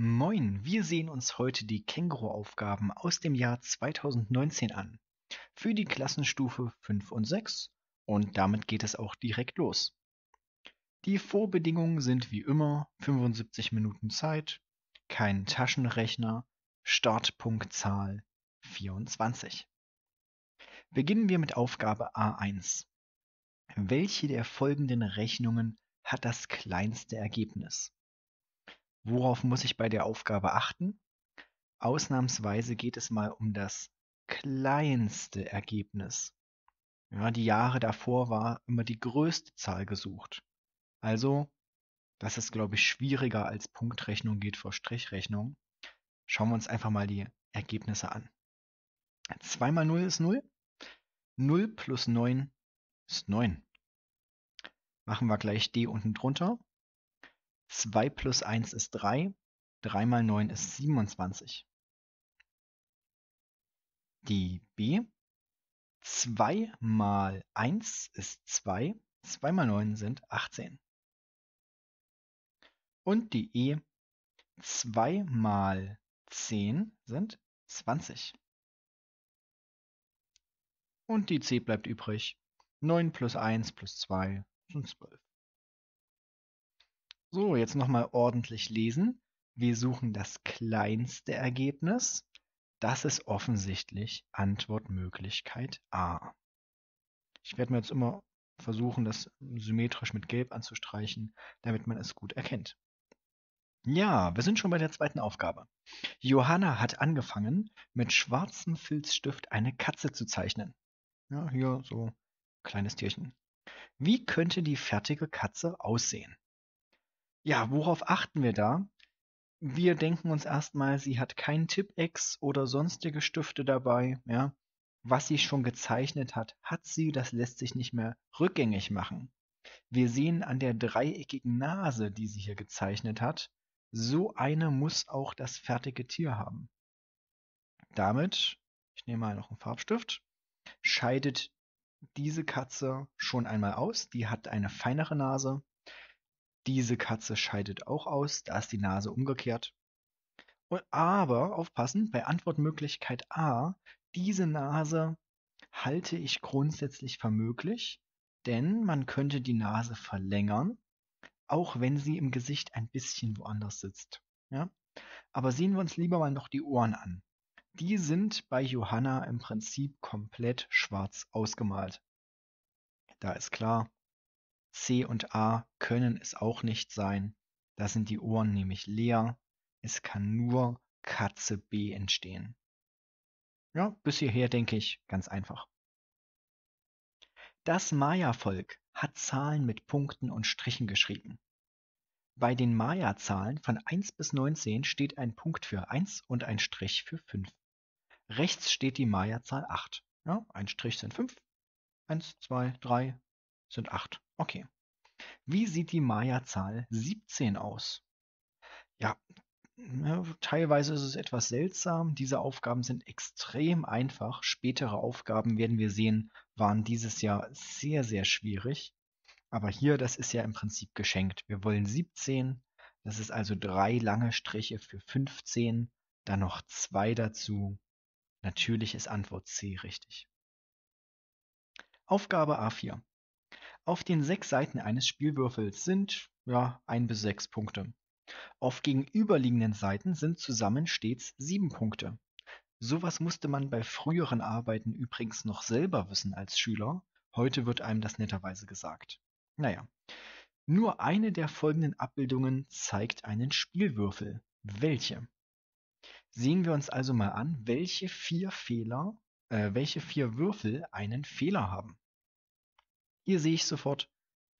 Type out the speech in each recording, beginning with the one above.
Moin, wir sehen uns heute die Känguru-Aufgaben aus dem Jahr 2019 an. Für die Klassenstufe 5 und 6 und damit geht es auch direkt los. Die Vorbedingungen sind wie immer 75 Minuten Zeit, kein Taschenrechner, Startpunktzahl 24. Beginnen wir mit Aufgabe A1. Welche der folgenden Rechnungen hat das kleinste Ergebnis? Worauf muss ich bei der Aufgabe achten? Ausnahmsweise geht es mal um das kleinste Ergebnis. Ja, die Jahre davor war immer die größte Zahl gesucht. Also, das ist, glaube ich, schwieriger als Punktrechnung geht vor Strichrechnung. Schauen wir uns einfach mal die Ergebnisse an. 2 mal 0 ist 0. 0 plus 9 ist 9. Machen wir gleich d unten drunter. 2 plus 1 ist 3. 3 mal 9 ist 27. Die b. 2 mal 1 ist 2. 2 mal 9 sind 18. Und die e. 2 mal 10 sind 20. Und die c bleibt übrig. 9 plus 1 plus 2 sind 12. So, jetzt nochmal ordentlich lesen. Wir suchen das kleinste Ergebnis. Das ist offensichtlich Antwortmöglichkeit A. Ich werde mir jetzt immer versuchen, das symmetrisch mit Gelb anzustreichen, damit man es gut erkennt. Ja, wir sind schon bei der zweiten Aufgabe. Johanna hat angefangen, mit schwarzem Filzstift eine Katze zu zeichnen. Ja, hier so ein kleines Tierchen. Wie könnte die fertige Katze aussehen? Ja, worauf achten wir da? Wir denken uns erstmal, sie hat kein Tippex oder sonstige Stifte dabei, ja. Was sie schon gezeichnet hat, hat sie, das lässt sich nicht mehr rückgängig machen. Wir sehen an der dreieckigen Nase, die sie hier gezeichnet hat, so eine muss auch das fertige Tier haben. Damit, ich nehme mal noch einen Farbstift, scheidet diese Katze schon einmal aus. Die hat eine feinere Nase, diese Katze scheidet auch aus, da ist die Nase umgekehrt. Und, aber aufpassen, bei Antwortmöglichkeit A, diese Nase halte ich grundsätzlich für möglich, denn man könnte die Nase verlängern, auch wenn sie im Gesicht ein bisschen woanders sitzt. Ja? Aber sehen wir uns lieber mal noch die Ohren an. Die sind bei Johanna im Prinzip komplett schwarz ausgemalt. Da ist klar, C und A können es auch nicht sein. Da sind die Ohren nämlich leer. Es kann nur Katze B entstehen. Ja, bis hierher denke ich ganz einfach. Das Maya-Volk hat Zahlen mit Punkten und Strichen geschrieben. Bei den Maya-Zahlen von 1 bis 19 steht ein Punkt für 1 und ein Strich für 5. Rechts steht die Maya-Zahl 8. Ja, ein Strich sind 5. 1, 2, 3 sind 8. Okay. Wie sieht die Maya-Zahl 17 aus? Ja, ne, teilweise ist es etwas seltsam. Diese Aufgaben sind extrem einfach. Spätere Aufgaben werden wir sehen, waren dieses Jahr sehr, sehr schwierig. Aber hier, das ist ja im Prinzip geschenkt. Wir wollen 17. Das ist also drei lange Striche für 15. Dann noch zwei dazu. Natürlich ist Antwort C richtig. Aufgabe A4. Auf den sechs Seiten eines Spielwürfels sind ja ein bis sechs Punkte. Auf gegenüberliegenden Seiten sind zusammen stets sieben Punkte. Sowas musste man bei früheren Arbeiten übrigens noch selber wissen als Schüler. Heute wird einem das netterweise gesagt. Naja, nur eine der folgenden Abbildungen zeigt einen Spielwürfel. Welche? Sehen wir uns also mal an, welche vier Fehler, äh, welche vier Würfel einen Fehler haben. Hier sehe ich sofort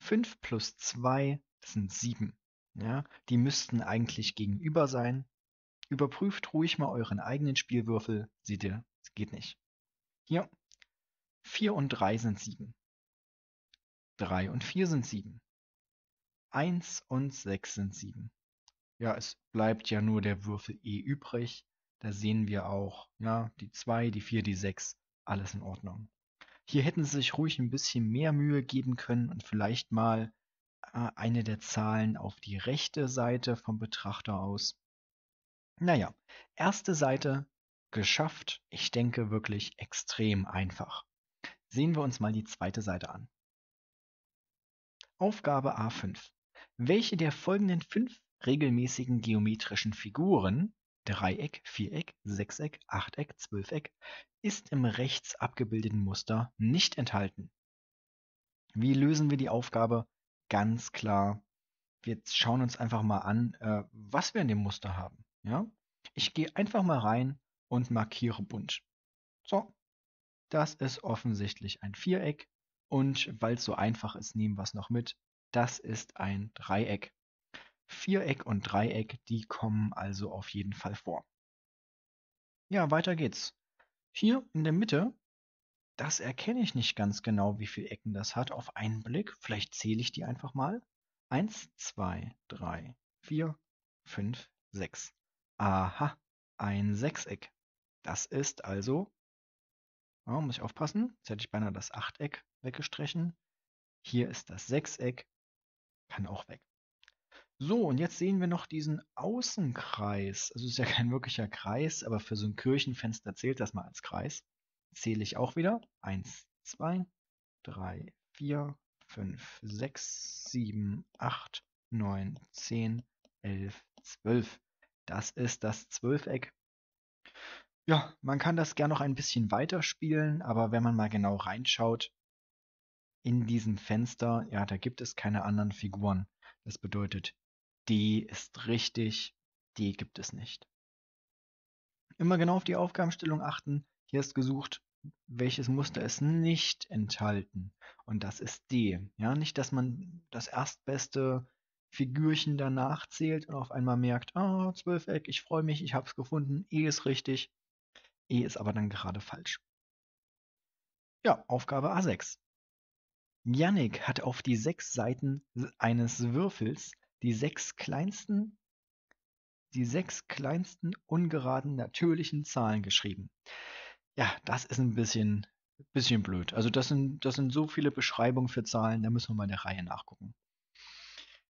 5 plus 2, das sind 7. Ja, die müssten eigentlich gegenüber sein. Überprüft ruhig mal euren eigenen Spielwürfel. Seht ihr, es geht nicht. Hier, 4 und 3 sind 7. 3 und 4 sind 7. 1 und 6 sind 7. Ja, es bleibt ja nur der Würfel E übrig. Da sehen wir auch, ja, die 2, die 4, die 6, alles in Ordnung. Hier hätten sie sich ruhig ein bisschen mehr Mühe geben können und vielleicht mal äh, eine der Zahlen auf die rechte Seite vom Betrachter aus. Naja, erste Seite geschafft. Ich denke wirklich extrem einfach. Sehen wir uns mal die zweite Seite an. Aufgabe A5. Welche der folgenden fünf regelmäßigen geometrischen Figuren Dreieck, Viereck, Sechseck, Achteck, Zwölfeck ist im rechts abgebildeten Muster nicht enthalten. Wie lösen wir die Aufgabe? Ganz klar. Wir schauen uns einfach mal an, äh, was wir in dem Muster haben. Ja? Ich gehe einfach mal rein und markiere bunt. So, das ist offensichtlich ein Viereck und weil es so einfach ist, nehmen wir es noch mit. Das ist ein Dreieck. Viereck und Dreieck, die kommen also auf jeden Fall vor. Ja, weiter geht's. Hier in der Mitte, das erkenne ich nicht ganz genau, wie viele Ecken das hat auf einen Blick. Vielleicht zähle ich die einfach mal. Eins, zwei, drei, vier, fünf, sechs. Aha, ein Sechseck. Das ist also, oh, muss ich aufpassen, jetzt hätte ich beinahe das Achteck weggestrichen. Hier ist das Sechseck, kann auch weg. So, und jetzt sehen wir noch diesen Außenkreis. Also ist ja kein wirklicher Kreis, aber für so ein Kirchenfenster zählt das mal als Kreis. Zähle ich auch wieder. 1, 2, 3, 4, 5, 6, 7, 8, 9, 10, 11, 12. Das ist das Zwölfeck. Ja, man kann das gern noch ein bisschen weiter spielen, aber wenn man mal genau reinschaut, in diesem Fenster, ja, da gibt es keine anderen Figuren. Das bedeutet, D ist richtig, D gibt es nicht. Immer genau auf die Aufgabenstellung achten. Hier ist gesucht, welches Muster ist nicht enthalten. Und das ist D. Ja, nicht, dass man das erstbeste Figürchen danach zählt und auf einmal merkt, ah, Zwölfeck, ich freue mich, ich habe es gefunden, E ist richtig, E ist aber dann gerade falsch. Ja, Aufgabe A6. Yannick hat auf die sechs Seiten eines Würfels die sechs kleinsten die sechs kleinsten ungeraden natürlichen Zahlen geschrieben. Ja, das ist ein bisschen, bisschen blöd. Also das sind, das sind so viele Beschreibungen für Zahlen, da müssen wir mal der Reihe nachgucken.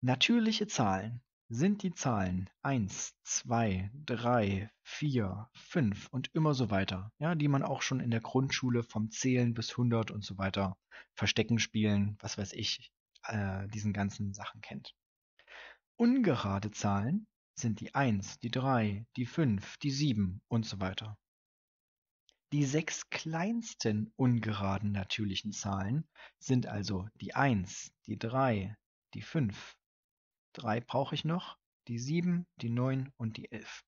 Natürliche Zahlen sind die Zahlen 1, 2, 3, 4, 5 und immer so weiter, ja, die man auch schon in der Grundschule vom Zählen bis 100 und so weiter, Verstecken spielen, was weiß ich, äh, diesen ganzen Sachen kennt. Ungerade Zahlen sind die 1, die 3, die 5, die 7 und so weiter. Die sechs kleinsten ungeraden natürlichen Zahlen sind also die 1, die 3, die 5, 3 brauche ich noch, die 7, die 9 und die 11.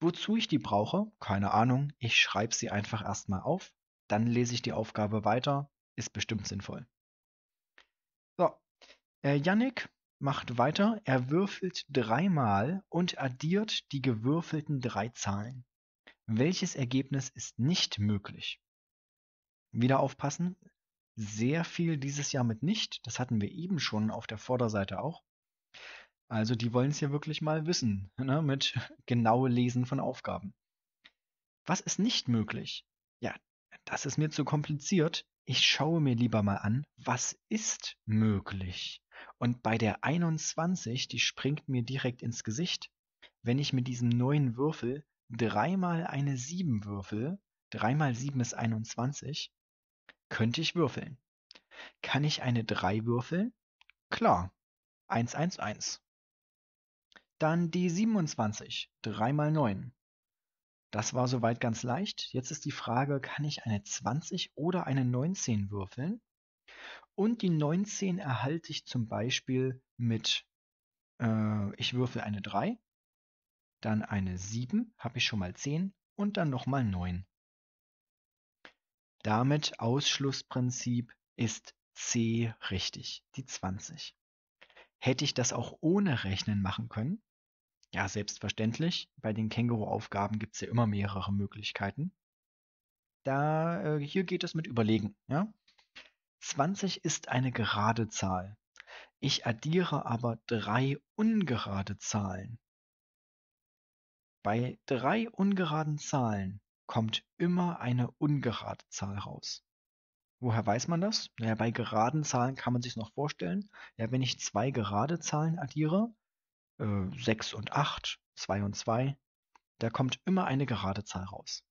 Wozu ich die brauche? Keine Ahnung, ich schreibe sie einfach erstmal auf, dann lese ich die Aufgabe weiter, ist bestimmt sinnvoll. So, äh, Yannick macht weiter, er würfelt dreimal und addiert die gewürfelten drei Zahlen. Welches Ergebnis ist nicht möglich? Wieder aufpassen, sehr viel dieses Jahr mit nicht, das hatten wir eben schon auf der Vorderseite auch. Also die wollen es ja wirklich mal wissen, ne, mit genau Lesen von Aufgaben. Was ist nicht möglich? Ja, das ist mir zu kompliziert. Ich schaue mir lieber mal an, was ist möglich. Und bei der 21, die springt mir direkt ins Gesicht, wenn ich mit diesem neuen Würfel dreimal eine 7 würfel, 3 mal 7 ist 21, könnte ich würfeln. Kann ich eine 3 würfeln? Klar, 1, 1, 1. Dann die 27, 3 mal 9. Das war soweit ganz leicht. Jetzt ist die Frage, kann ich eine 20 oder eine 19 würfeln? Und die 19 erhalte ich zum Beispiel mit, äh, ich würfel eine 3, dann eine 7, habe ich schon mal 10 und dann nochmal 9. Damit Ausschlussprinzip ist C richtig, die 20. Hätte ich das auch ohne Rechnen machen können? Ja, selbstverständlich. Bei den Känguru-Aufgaben gibt es ja immer mehrere Möglichkeiten. Da, äh, hier geht es mit Überlegen. Ja? 20 ist eine gerade Zahl. Ich addiere aber drei ungerade Zahlen. Bei drei ungeraden Zahlen kommt immer eine ungerade Zahl raus. Woher weiß man das? Naja, bei geraden Zahlen kann man sich noch vorstellen. Ja, wenn ich zwei gerade Zahlen addiere, äh, 6 und 8, 2 und 2, da kommt immer eine gerade Zahl raus.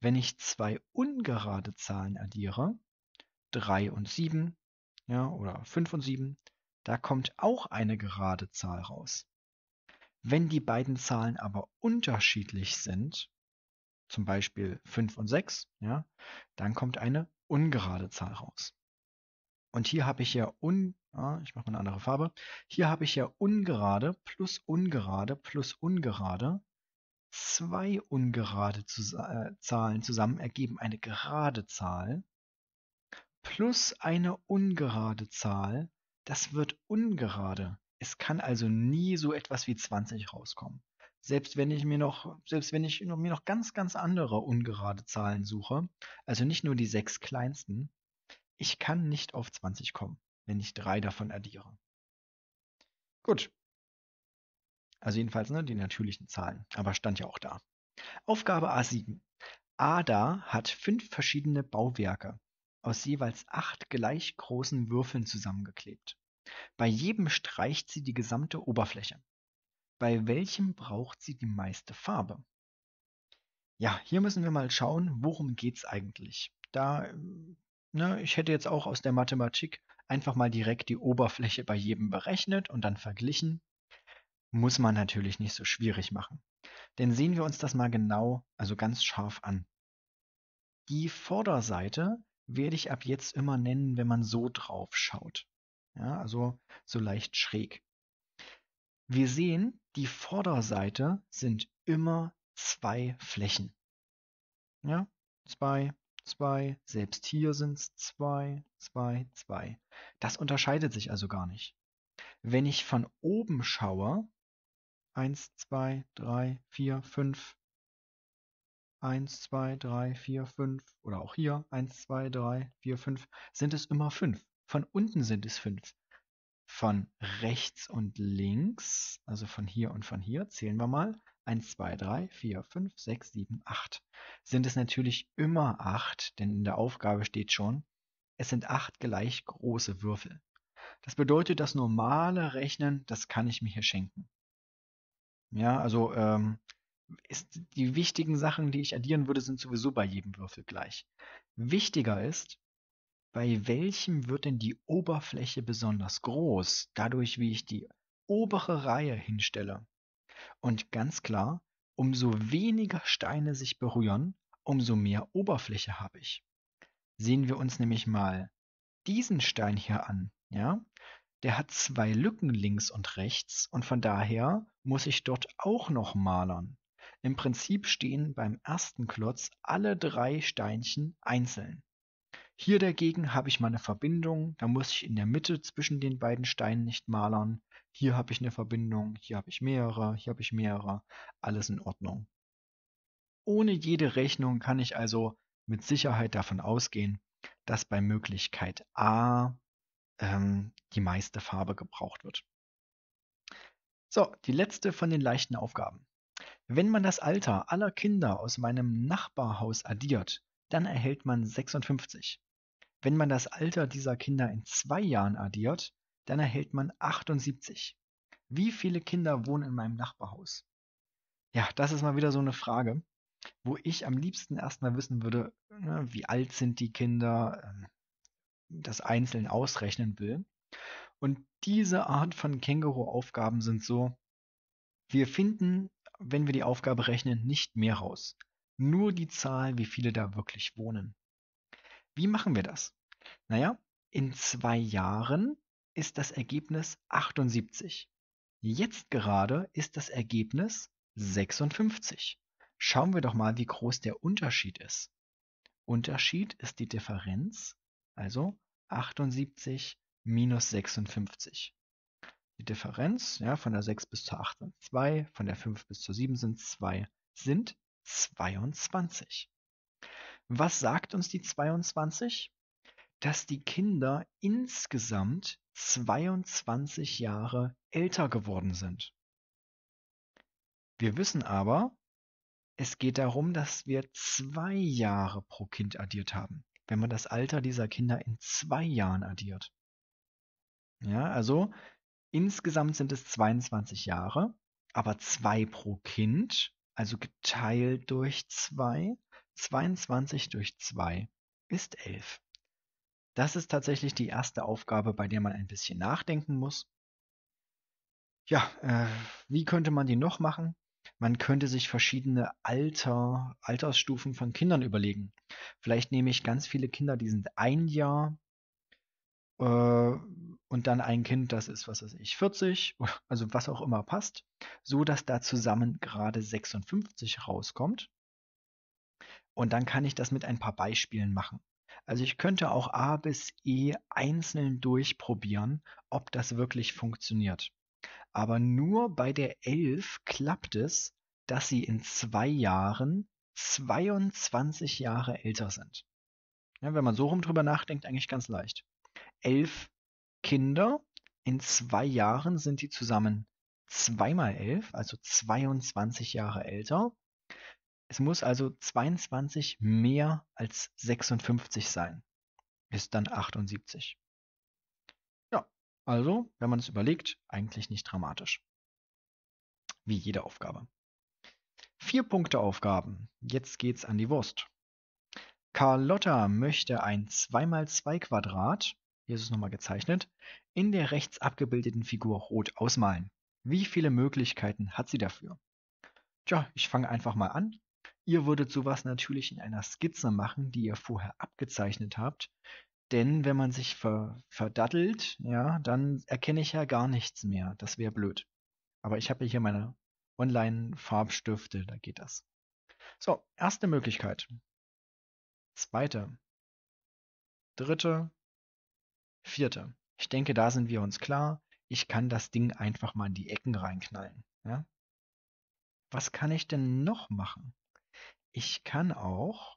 Wenn ich zwei ungerade Zahlen addiere, 3 und 7, ja, oder 5 und 7, da kommt auch eine gerade Zahl raus. Wenn die beiden Zahlen aber unterschiedlich sind, zum Beispiel 5 und 6, ja, dann kommt eine ungerade Zahl raus. Und hier habe ich ja un, ja, ich mache mal eine andere Farbe, hier habe ich ja ungerade plus ungerade plus ungerade. Zwei ungerade äh, Zahlen zusammen ergeben eine gerade Zahl plus eine ungerade Zahl, das wird ungerade. Es kann also nie so etwas wie 20 rauskommen. Selbst wenn ich mir noch, selbst wenn ich mir noch ganz, ganz andere ungerade Zahlen suche, also nicht nur die sechs kleinsten, ich kann nicht auf 20 kommen, wenn ich drei davon addiere. Gut. Also jedenfalls ne, die natürlichen Zahlen, aber stand ja auch da. Aufgabe A7. Ada hat fünf verschiedene Bauwerke aus jeweils acht gleich großen Würfeln zusammengeklebt. Bei jedem streicht sie die gesamte Oberfläche. Bei welchem braucht sie die meiste Farbe? Ja, hier müssen wir mal schauen, worum geht es eigentlich. Da, ne, ich hätte jetzt auch aus der Mathematik einfach mal direkt die Oberfläche bei jedem berechnet und dann verglichen. Muss man natürlich nicht so schwierig machen. Denn sehen wir uns das mal genau, also ganz scharf an. Die Vorderseite werde ich ab jetzt immer nennen, wenn man so drauf schaut. Ja, also so leicht schräg. Wir sehen, die Vorderseite sind immer zwei Flächen. Ja, zwei, zwei, selbst hier sind es zwei, zwei, zwei. Das unterscheidet sich also gar nicht. Wenn ich von oben schaue, eins, zwei, drei, vier, fünf, 1, 2, 3, 4, 5 oder auch hier 1, 2, 3, 4, 5, sind es immer 5. Von unten sind es 5. Von rechts und links, also von hier und von hier, zählen wir mal. 1, 2, 3, 4, 5, 6, 7, 8. Sind es natürlich immer 8, denn in der Aufgabe steht schon, es sind 8 gleich große Würfel. Das bedeutet, das normale Rechnen, das kann ich mir hier schenken. Ja, also ähm, ist die wichtigen Sachen, die ich addieren würde, sind sowieso bei jedem Würfel gleich. Wichtiger ist, bei welchem wird denn die Oberfläche besonders groß, dadurch wie ich die obere Reihe hinstelle. Und ganz klar, umso weniger Steine sich berühren, umso mehr Oberfläche habe ich. Sehen wir uns nämlich mal diesen Stein hier an, ja? Der hat zwei Lücken links und rechts und von daher muss ich dort auch noch malern. Im Prinzip stehen beim ersten Klotz alle drei Steinchen einzeln. Hier dagegen habe ich meine Verbindung, da muss ich in der Mitte zwischen den beiden Steinen nicht malern. Hier habe ich eine Verbindung, hier habe ich mehrere, hier habe ich mehrere, alles in Ordnung. Ohne jede Rechnung kann ich also mit Sicherheit davon ausgehen, dass bei Möglichkeit A ähm, die meiste Farbe gebraucht wird. So, die letzte von den leichten Aufgaben. Wenn man das Alter aller Kinder aus meinem Nachbarhaus addiert, dann erhält man 56. Wenn man das Alter dieser Kinder in zwei Jahren addiert, dann erhält man 78. Wie viele Kinder wohnen in meinem Nachbarhaus? Ja, das ist mal wieder so eine Frage, wo ich am liebsten erstmal wissen würde, ne, wie alt sind die Kinder, ähm, das einzeln ausrechnen will. Und diese Art von Känguru-Aufgaben sind so, wir finden wenn wir die Aufgabe rechnen, nicht mehr raus. Nur die Zahl, wie viele da wirklich wohnen. Wie machen wir das? Naja, in zwei Jahren ist das Ergebnis 78. Jetzt gerade ist das Ergebnis 56. Schauen wir doch mal, wie groß der Unterschied ist. Unterschied ist die Differenz, also 78 minus 56. Die Differenz ja, von der 6 bis zur 8 sind 2, von der 5 bis zur 7 sind 2, sind 22. Was sagt uns die 22? Dass die Kinder insgesamt 22 Jahre älter geworden sind. Wir wissen aber, es geht darum, dass wir zwei Jahre pro Kind addiert haben, wenn man das Alter dieser Kinder in zwei Jahren addiert. Ja, also Insgesamt sind es 22 Jahre, aber zwei pro Kind. also geteilt durch 2. 22 durch 2 ist 11. Das ist tatsächlich die erste Aufgabe, bei der man ein bisschen nachdenken muss. Ja, äh, wie könnte man die noch machen? Man könnte sich verschiedene Alter, Altersstufen von Kindern überlegen. Vielleicht nehme ich ganz viele Kinder, die sind ein Jahr äh, und dann ein Kind, das ist, was weiß ich, 40, also was auch immer passt, so dass da zusammen gerade 56 rauskommt. Und dann kann ich das mit ein paar Beispielen machen. Also ich könnte auch A bis E einzeln durchprobieren, ob das wirklich funktioniert. Aber nur bei der 11 klappt es, dass sie in zwei Jahren 22 Jahre älter sind. Ja, wenn man so rum drüber nachdenkt, eigentlich ganz leicht. Elf Kinder, in zwei Jahren sind die zusammen zweimal elf, also 22 Jahre älter. Es muss also 22 mehr als 56 sein. Ist dann 78. Ja, also, wenn man es überlegt, eigentlich nicht dramatisch. Wie jede Aufgabe. Vier Punkte Aufgaben. Jetzt geht's an die Wurst. Carlotta möchte ein 2x2 Quadrat, es nochmal gezeichnet, in der rechts abgebildeten Figur rot ausmalen. Wie viele Möglichkeiten hat sie dafür? Tja, ich fange einfach mal an. Ihr würdet sowas natürlich in einer Skizze machen, die ihr vorher abgezeichnet habt. Denn wenn man sich ver verdattelt, ja, dann erkenne ich ja gar nichts mehr. Das wäre blöd. Aber ich habe hier meine Online-Farbstifte, da geht das. So, erste Möglichkeit. Zweite. Dritte. Vierte. Ich denke, da sind wir uns klar. Ich kann das Ding einfach mal in die Ecken reinknallen. Ja? Was kann ich denn noch machen? Ich kann auch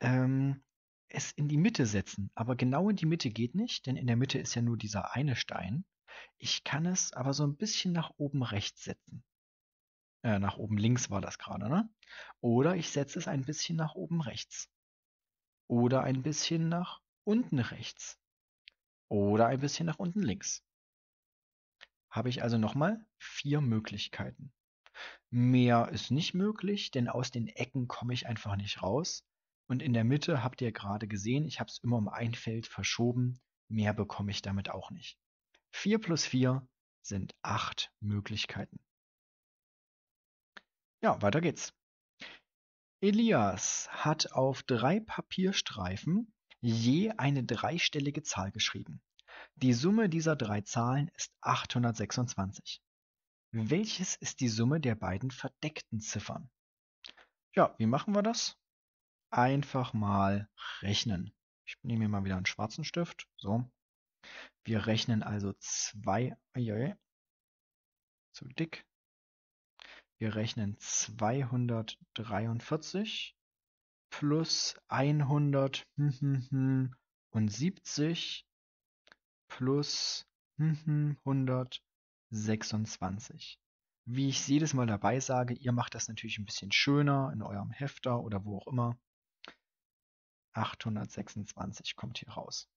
ähm, es in die Mitte setzen. Aber genau in die Mitte geht nicht, denn in der Mitte ist ja nur dieser eine Stein. Ich kann es aber so ein bisschen nach oben rechts setzen. Äh, nach oben links war das gerade, ne? Oder ich setze es ein bisschen nach oben rechts. Oder ein bisschen nach unten rechts. Oder ein bisschen nach unten links. Habe ich also nochmal vier Möglichkeiten. Mehr ist nicht möglich, denn aus den Ecken komme ich einfach nicht raus. Und in der Mitte habt ihr gerade gesehen, ich habe es immer um ein Feld verschoben. Mehr bekomme ich damit auch nicht. 4 plus 4 sind 8 Möglichkeiten. Ja, weiter geht's. Elias hat auf drei Papierstreifen je eine dreistellige Zahl geschrieben. Die Summe dieser drei Zahlen ist 826. Welches ist die Summe der beiden verdeckten Ziffern? Ja, wie machen wir das? Einfach mal rechnen. Ich nehme mir mal wieder einen schwarzen Stift. So. Wir rechnen also zwei. Zu dick. Wir rechnen 243 plus 170 plus 100 26. Wie ich jedes Mal dabei sage, ihr macht das natürlich ein bisschen schöner in eurem Hefter oder wo auch immer. 826 kommt hier raus.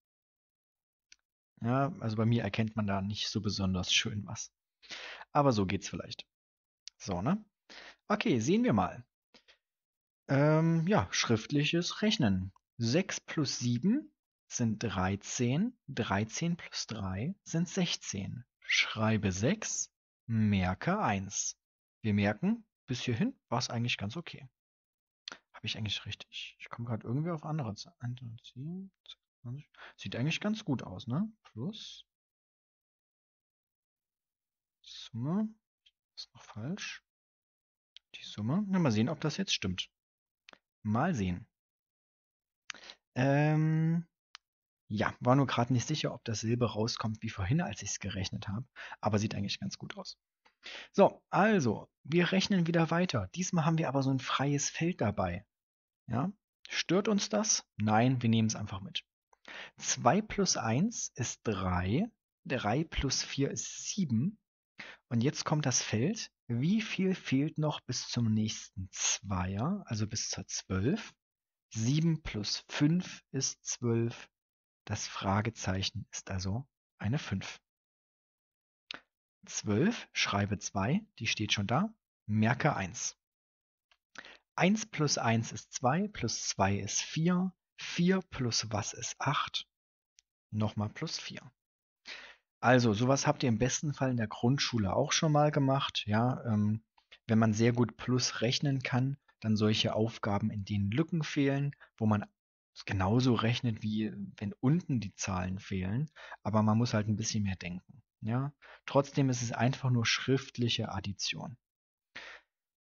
Ja, also bei mir erkennt man da nicht so besonders schön was. Aber so geht's vielleicht. So, ne? Okay, sehen wir mal. Ähm, ja, schriftliches Rechnen. 6 plus 7 sind 13. 13 plus 3 sind 16. Schreibe 6, merke 1. Wir merken, bis hierhin war es eigentlich ganz okay. Habe ich eigentlich richtig? Ich komme gerade irgendwie auf andere Zahlen. Sieht eigentlich ganz gut aus, ne? Plus. Summe. Ist noch falsch. Die Summe. Na, mal sehen, ob das jetzt stimmt. Mal sehen. Ähm, ja, war nur gerade nicht sicher, ob das Silber rauskommt wie vorhin, als ich es gerechnet habe. Aber sieht eigentlich ganz gut aus. So, also, wir rechnen wieder weiter. Diesmal haben wir aber so ein freies Feld dabei. Ja, stört uns das? Nein, wir nehmen es einfach mit. 2 plus 1 ist 3. 3 plus 4 ist 7. Und jetzt kommt das Feld. Wie viel fehlt noch bis zum nächsten Zweier, also bis zur 12? 7 plus 5 ist 12. Das Fragezeichen ist also eine 5. 12, schreibe 2, die steht schon da. Merke 1. 1 plus 1 ist 2, plus 2 ist 4, 4 plus was ist 8, nochmal plus 4. Also, sowas habt ihr im besten Fall in der Grundschule auch schon mal gemacht. Ja, ähm, wenn man sehr gut plus rechnen kann, dann solche Aufgaben, in denen Lücken fehlen, wo man genauso rechnet, wie wenn unten die Zahlen fehlen, aber man muss halt ein bisschen mehr denken. Ja, trotzdem ist es einfach nur schriftliche Addition.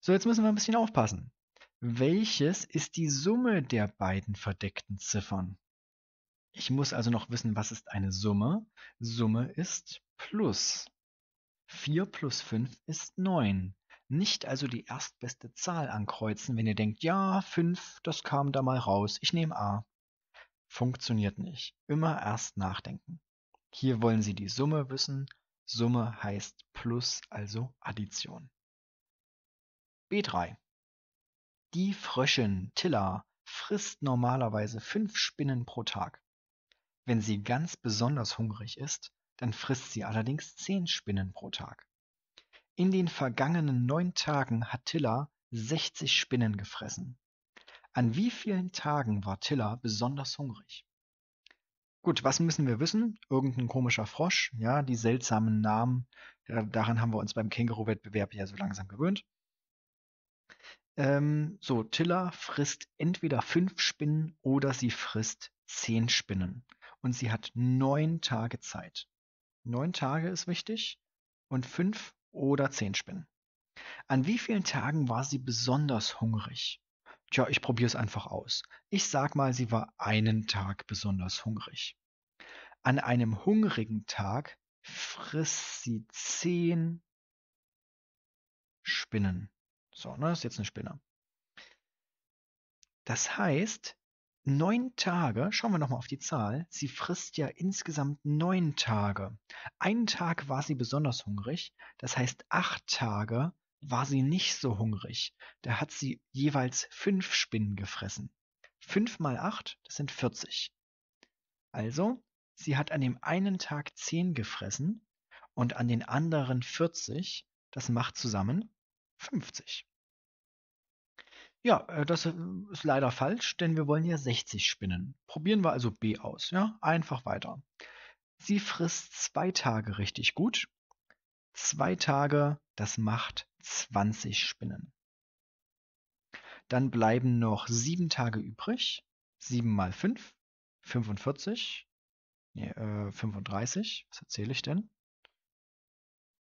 So, jetzt müssen wir ein bisschen aufpassen. Welches ist die Summe der beiden verdeckten Ziffern? Ich muss also noch wissen, was ist eine Summe? Summe ist plus. 4 plus 5 ist 9. Nicht also die erstbeste Zahl ankreuzen, wenn ihr denkt, ja, 5, das kam da mal raus, ich nehme A. Funktioniert nicht. Immer erst nachdenken. Hier wollen Sie die Summe wissen. Summe heißt Plus, also Addition. B3. Die Fröschin Tilla frisst normalerweise fünf Spinnen pro Tag. Wenn sie ganz besonders hungrig ist, dann frisst sie allerdings zehn Spinnen pro Tag. In den vergangenen neun Tagen hat Tilla 60 Spinnen gefressen. An wie vielen Tagen war Tilla besonders hungrig? Gut, was müssen wir wissen? Irgendein komischer Frosch, ja, die seltsamen Namen, daran haben wir uns beim Känguru-Wettbewerb ja so langsam gewöhnt. Ähm, so, Tilla frisst entweder fünf Spinnen oder sie frisst zehn Spinnen. Und sie hat neun Tage Zeit. Neun Tage ist wichtig und fünf oder zehn Spinnen. An wie vielen Tagen war sie besonders hungrig? Tja, ich probiere es einfach aus. Ich sag mal, sie war einen Tag besonders hungrig. An einem hungrigen Tag frisst sie zehn Spinnen. So, ne, ist jetzt eine Spinne. Das heißt, neun Tage, schauen wir nochmal auf die Zahl, sie frisst ja insgesamt neun Tage. Einen Tag war sie besonders hungrig, das heißt, acht Tage war sie nicht so hungrig. Da hat sie jeweils fünf Spinnen gefressen. Fünf mal acht, das sind 40. Also, sie hat an dem einen Tag zehn gefressen und an den anderen 40, das macht zusammen 50. Ja, äh, das äh, ist leider falsch, denn wir wollen ja 60 spinnen. Probieren wir also B aus. Ja, einfach weiter. Sie frisst zwei Tage richtig gut. Zwei Tage, das macht 20 Spinnen. Dann bleiben noch sieben Tage übrig. 7 mal 5, 45. Nee, äh, 35. Was erzähle ich denn?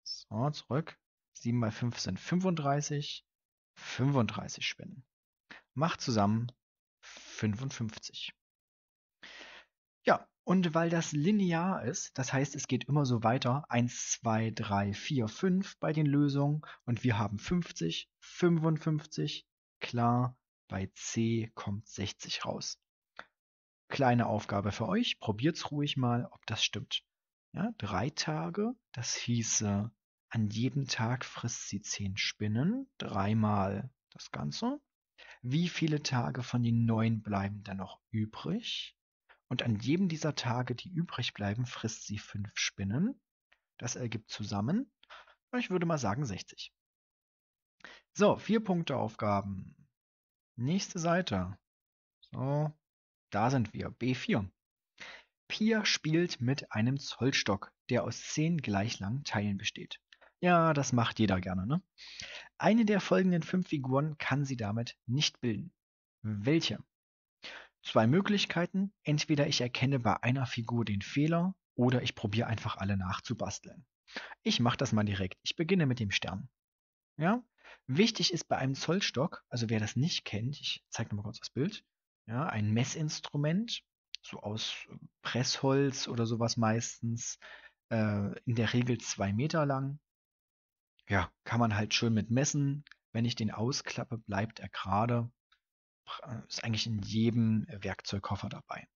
So, zurück. 7 mal 5 sind 35, 35 Spinnen. Macht zusammen 55. Ja, und weil das linear ist, das heißt, es geht immer so weiter, 1, 2, 3, 4, 5 bei den Lösungen und wir haben 50, 55, klar, bei C kommt 60 raus. Kleine Aufgabe für euch, probiert's ruhig mal, ob das stimmt. Ja, drei Tage, das hieße an jedem Tag frisst sie zehn Spinnen, dreimal das Ganze. Wie viele Tage von den neun bleiben dann noch übrig? Und an jedem dieser Tage, die übrig bleiben, frisst sie fünf Spinnen. Das ergibt zusammen, ich würde mal sagen, 60. So, vier Punkte Aufgaben. Nächste Seite. So, da sind wir. B4. Pia spielt mit einem Zollstock, der aus zehn gleich langen Teilen besteht. Ja, das macht jeder gerne, ne? Eine der folgenden fünf Figuren kann sie damit nicht bilden. Welche? Zwei Möglichkeiten. Entweder ich erkenne bei einer Figur den Fehler oder ich probiere einfach alle nachzubasteln. Ich mache das mal direkt. Ich beginne mit dem Stern. Ja? Wichtig ist bei einem Zollstock, also wer das nicht kennt, ich zeige nochmal kurz das Bild, ja, ein Messinstrument, so aus Pressholz oder sowas meistens, äh, in der Regel zwei Meter lang, ja, kann man halt schön mit messen. Wenn ich den ausklappe, bleibt er gerade. Ist eigentlich in jedem Werkzeugkoffer dabei.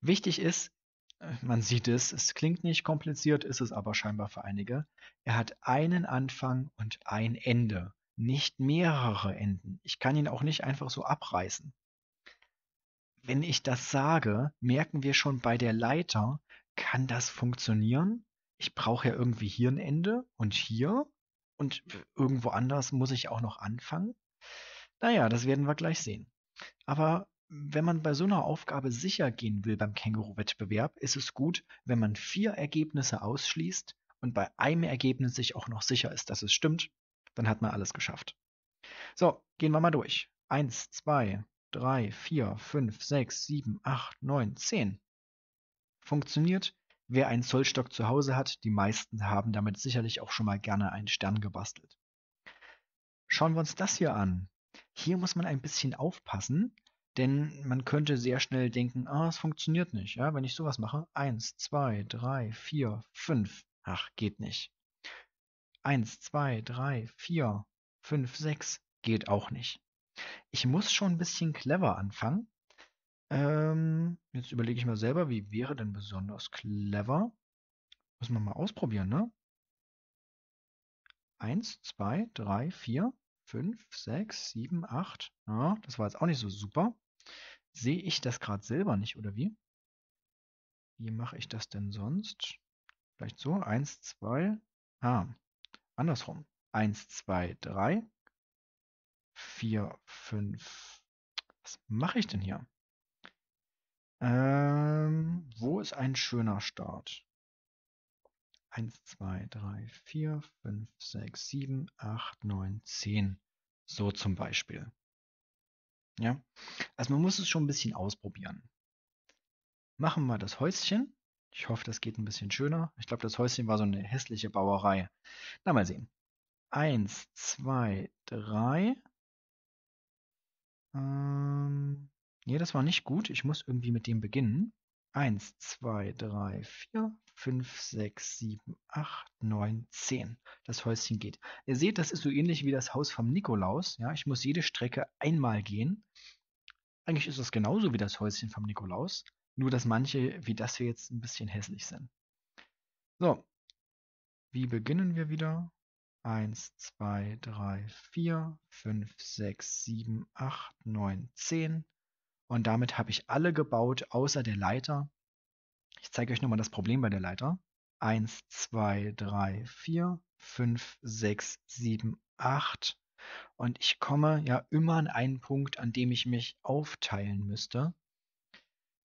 Wichtig ist, äh, man sieht es, es klingt nicht kompliziert, ist es aber scheinbar für einige. Er hat einen Anfang und ein Ende, nicht mehrere Enden. Ich kann ihn auch nicht einfach so abreißen. Wenn ich das sage, merken wir schon bei der Leiter, kann das funktionieren? Ich brauche ja irgendwie hier ein Ende und hier. Und irgendwo anders muss ich auch noch anfangen? Naja, das werden wir gleich sehen. Aber wenn man bei so einer Aufgabe sicher gehen will beim Känguru-Wettbewerb, ist es gut, wenn man vier Ergebnisse ausschließt und bei einem Ergebnis sich auch noch sicher ist, dass es stimmt, dann hat man alles geschafft. So, gehen wir mal durch. Eins, zwei, drei, vier, fünf, sechs, sieben, acht, neun, zehn. Funktioniert. Wer einen Zollstock zu Hause hat, die meisten haben damit sicherlich auch schon mal gerne einen Stern gebastelt. Schauen wir uns das hier an. Hier muss man ein bisschen aufpassen, denn man könnte sehr schnell denken, ah, es funktioniert nicht. Ja, wenn ich sowas mache, eins, zwei, drei, vier, fünf. Ach, geht nicht. Eins, zwei, drei, vier, fünf, sechs. Geht auch nicht. Ich muss schon ein bisschen clever anfangen. Ähm, jetzt überlege ich mal selber, wie wäre denn besonders clever? Muss man mal ausprobieren, ne? Eins, zwei, drei, vier, fünf, sechs, sieben, acht. Ja, das war jetzt auch nicht so super. Sehe ich das gerade selber nicht, oder wie? Wie mache ich das denn sonst? Vielleicht so, eins, zwei. Ah, andersrum. Eins, zwei, drei, vier, fünf. Was mache ich denn hier? Ähm, wo ist ein schöner Start? 1, 2, 3, 4, 5, 6, 7, 8, 9, 10. So zum Beispiel. Ja, also man muss es schon ein bisschen ausprobieren. Machen wir das Häuschen. Ich hoffe, das geht ein bisschen schöner. Ich glaube, das Häuschen war so eine hässliche Bauerei. Na, mal sehen. 1, 2, 3. Ähm, nee, das war nicht gut. Ich muss irgendwie mit dem beginnen. 1, 2, 3, 4, 5, 6, 7, 8, 9, 10. Das Häuschen geht. Ihr seht, das ist so ähnlich wie das Haus vom Nikolaus. Ja, ich muss jede Strecke einmal gehen. Eigentlich ist es genauso wie das Häuschen vom Nikolaus. Nur, dass manche, wie das hier jetzt, ein bisschen hässlich sind. So. Wie beginnen wir wieder? 1, 2, 3, 4, 5, 6, 7, 8, 9, 10. Und damit habe ich alle gebaut, außer der Leiter. Ich zeige euch nochmal das Problem bei der Leiter. 1, 2, 3, 4, 5, 6, 7, 8. Und ich komme ja immer an einen Punkt, an dem ich mich aufteilen müsste.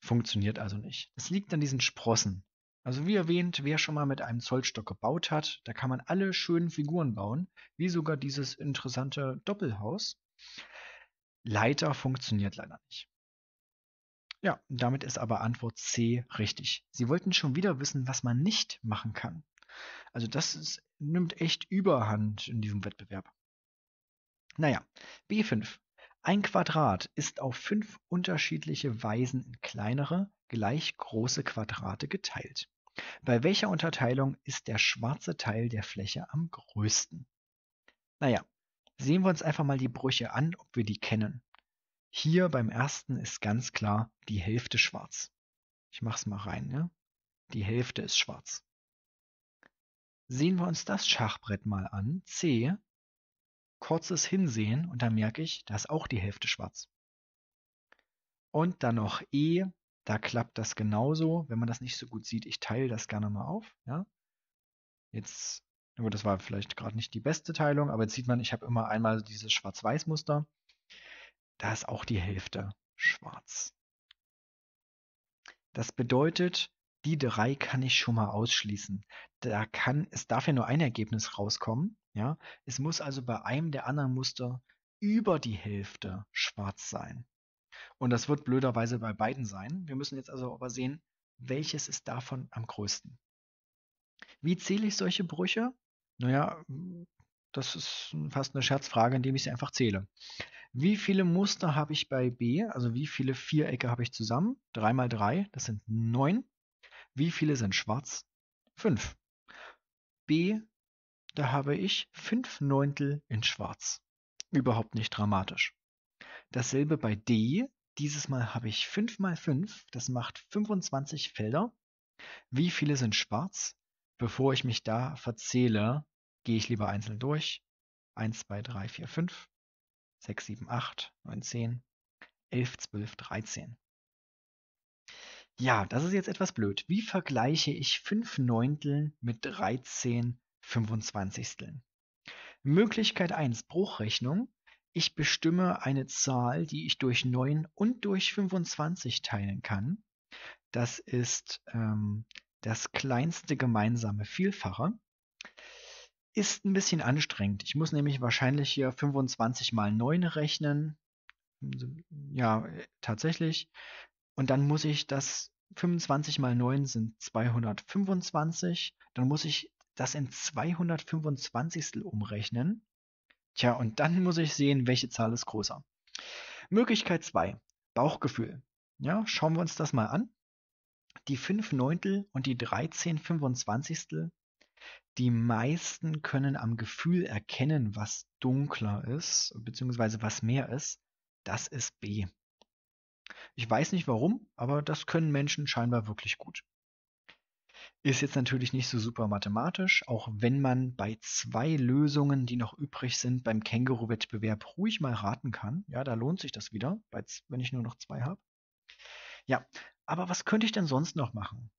Funktioniert also nicht. Es liegt an diesen Sprossen. Also wie erwähnt, wer schon mal mit einem Zollstock gebaut hat, da kann man alle schönen Figuren bauen, wie sogar dieses interessante Doppelhaus. Leiter funktioniert leider nicht. Ja, damit ist aber Antwort C richtig. Sie wollten schon wieder wissen, was man nicht machen kann. Also das ist, nimmt echt Überhand in diesem Wettbewerb. Naja, B5. Ein Quadrat ist auf fünf unterschiedliche Weisen in kleinere, gleich große Quadrate geteilt. Bei welcher Unterteilung ist der schwarze Teil der Fläche am größten? Naja, sehen wir uns einfach mal die Brüche an, ob wir die kennen. Hier beim ersten ist ganz klar die Hälfte schwarz. Ich mache es mal rein. Ja? Die Hälfte ist schwarz. Sehen wir uns das Schachbrett mal an. C. Kurzes Hinsehen und dann merke ich, da ist auch die Hälfte schwarz. Und dann noch E. Da klappt das genauso. Wenn man das nicht so gut sieht, ich teile das gerne mal auf. Ja? Jetzt, das war vielleicht gerade nicht die beste Teilung, aber jetzt sieht man, ich habe immer einmal dieses Schwarz-Weiß-Muster. Da ist auch die Hälfte schwarz. Das bedeutet, die drei kann ich schon mal ausschließen. Da kann, es darf ja nur ein Ergebnis rauskommen. Ja? Es muss also bei einem der anderen Muster über die Hälfte schwarz sein. Und das wird blöderweise bei beiden sein. Wir müssen jetzt also aber sehen, welches ist davon am größten. Wie zähle ich solche Brüche? Naja, das ist fast eine Scherzfrage, indem ich sie einfach zähle. Wie viele Muster habe ich bei B? Also wie viele Vierecke habe ich zusammen? 3 mal 3, das sind 9. Wie viele sind schwarz? 5. B, da habe ich 5 Neuntel in schwarz. Überhaupt nicht dramatisch. Dasselbe bei D. Dieses Mal habe ich 5 mal 5, das macht 25 Felder. Wie viele sind schwarz? Bevor ich mich da verzähle, gehe ich lieber einzeln durch. 1, 2, 3, 4, 5. 6, 7, 8, 9, 10, 11, 12, 13. Ja, das ist jetzt etwas blöd. Wie vergleiche ich 5 Neunteln mit 13 Fünfundzwanzigsteln? Möglichkeit 1, Bruchrechnung. Ich bestimme eine Zahl, die ich durch 9 und durch 25 teilen kann. Das ist ähm, das kleinste gemeinsame Vielfache. Ist ein bisschen anstrengend. Ich muss nämlich wahrscheinlich hier 25 mal 9 rechnen. Ja, tatsächlich. Und dann muss ich das 25 mal 9 sind 225. Dann muss ich das in 225 umrechnen. Tja, und dann muss ich sehen, welche Zahl ist größer. Möglichkeit 2. Bauchgefühl. Ja, schauen wir uns das mal an. Die 5 Neuntel und die 13 25. Die meisten können am Gefühl erkennen, was dunkler ist, beziehungsweise was mehr ist. Das ist B. Ich weiß nicht warum, aber das können Menschen scheinbar wirklich gut. Ist jetzt natürlich nicht so super mathematisch, auch wenn man bei zwei Lösungen, die noch übrig sind, beim Känguru-Wettbewerb ruhig mal raten kann. Ja, da lohnt sich das wieder, wenn ich nur noch zwei habe. Ja, aber was könnte ich denn sonst noch machen?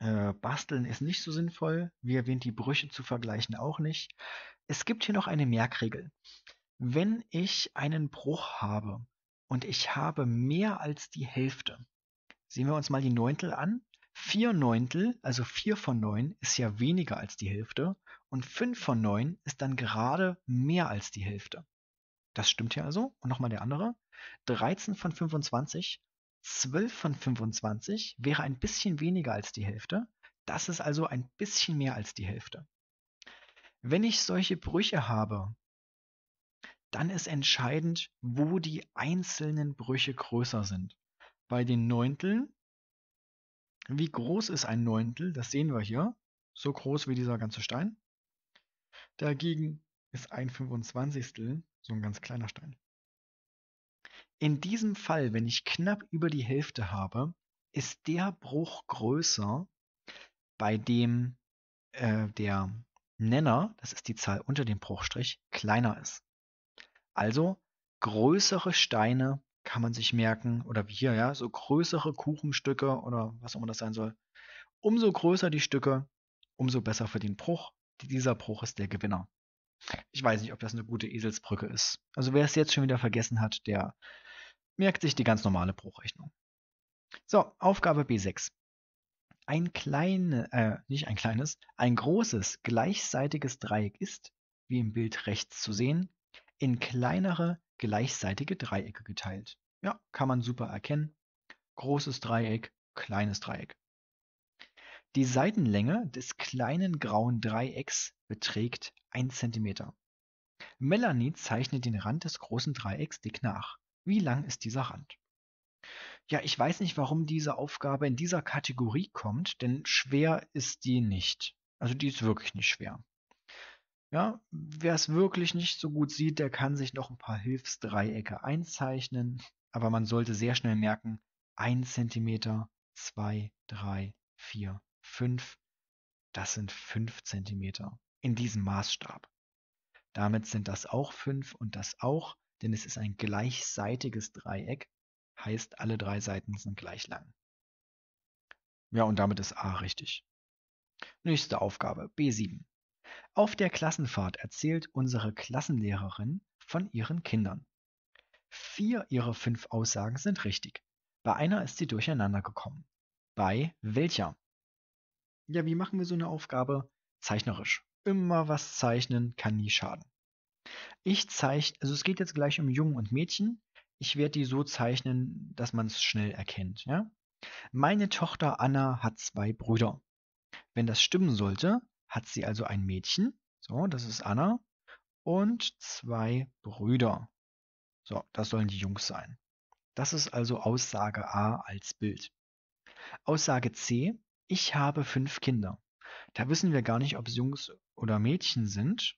Äh, basteln ist nicht so sinnvoll. Wie erwähnt, die Brüche zu vergleichen auch nicht. Es gibt hier noch eine Merkregel. Wenn ich einen Bruch habe und ich habe mehr als die Hälfte, sehen wir uns mal die Neuntel an, Vier Neuntel, also vier von neun, ist ja weniger als die Hälfte und fünf von neun ist dann gerade mehr als die Hälfte. Das stimmt ja also. Und nochmal der andere. 13 von 25, 12 von 25 wäre ein bisschen weniger als die Hälfte. Das ist also ein bisschen mehr als die Hälfte. Wenn ich solche Brüche habe, dann ist entscheidend, wo die einzelnen Brüche größer sind. Bei den Neunteln wie groß ist ein Neuntel? Das sehen wir hier. So groß wie dieser ganze Stein. Dagegen ist ein 25. so ein ganz kleiner Stein. In diesem Fall, wenn ich knapp über die Hälfte habe, ist der Bruch größer, bei dem äh, der Nenner, das ist die Zahl unter dem Bruchstrich, kleiner ist. Also größere Steine kann man sich merken, oder wie hier, ja, so größere Kuchenstücke oder was auch immer das sein soll. Umso größer die Stücke, umso besser für den Bruch. Dieser Bruch ist der Gewinner. Ich weiß nicht, ob das eine gute Eselsbrücke ist. Also wer es jetzt schon wieder vergessen hat, der merkt sich die ganz normale Bruchrechnung. So, Aufgabe B6. Ein kleines, äh, nicht ein kleines, ein großes gleichseitiges Dreieck ist, wie im Bild rechts zu sehen, in kleinere gleichseitige Dreiecke geteilt. Ja, kann man super erkennen. Großes Dreieck, kleines Dreieck. Die Seitenlänge des kleinen grauen Dreiecks beträgt 1 cm. Melanie zeichnet den Rand des großen Dreiecks dick nach. Wie lang ist dieser Rand? Ja, ich weiß nicht, warum diese Aufgabe in dieser Kategorie kommt, denn schwer ist die nicht. Also die ist wirklich nicht schwer. Ja, wer es wirklich nicht so gut sieht, der kann sich noch ein paar Hilfsdreiecke einzeichnen, aber man sollte sehr schnell merken, 1 cm, 2, 3, 4, 5, das sind 5 cm in diesem Maßstab. Damit sind das auch 5 und das auch, denn es ist ein gleichseitiges Dreieck, heißt alle drei Seiten sind gleich lang. Ja, und damit ist A richtig. Nächste Aufgabe, B7. Auf der Klassenfahrt erzählt unsere Klassenlehrerin von ihren Kindern. Vier ihrer fünf Aussagen sind richtig. Bei einer ist sie durcheinander gekommen. Bei welcher? Ja, wie machen wir so eine Aufgabe? Zeichnerisch. Immer was zeichnen kann nie schaden. Ich zeichne, also es geht jetzt gleich um Jungen und Mädchen. Ich werde die so zeichnen, dass man es schnell erkennt. Ja? Meine Tochter Anna hat zwei Brüder. Wenn das stimmen sollte, hat sie also ein Mädchen, so, das ist Anna, und zwei Brüder. So, das sollen die Jungs sein. Das ist also Aussage A als Bild. Aussage C, ich habe fünf Kinder. Da wissen wir gar nicht, ob es Jungs oder Mädchen sind.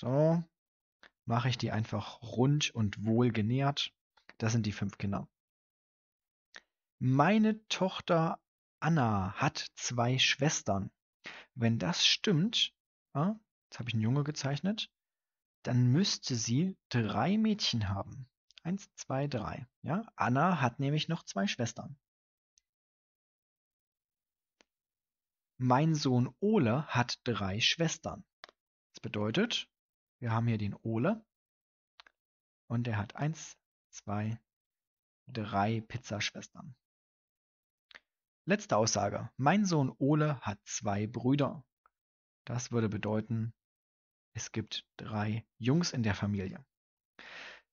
So, mache ich die einfach rund und wohl genährt. Das sind die fünf Kinder. Meine Tochter Anna hat zwei Schwestern. Wenn das stimmt, ja, jetzt habe ich einen Junge gezeichnet, dann müsste sie drei Mädchen haben. Eins, zwei, drei. Ja, Anna hat nämlich noch zwei Schwestern. Mein Sohn Ole hat drei Schwestern. Das bedeutet, wir haben hier den Ole und der hat eins, zwei, drei Pizzaschwestern. Letzte Aussage. Mein Sohn Ole hat zwei Brüder. Das würde bedeuten, es gibt drei Jungs in der Familie.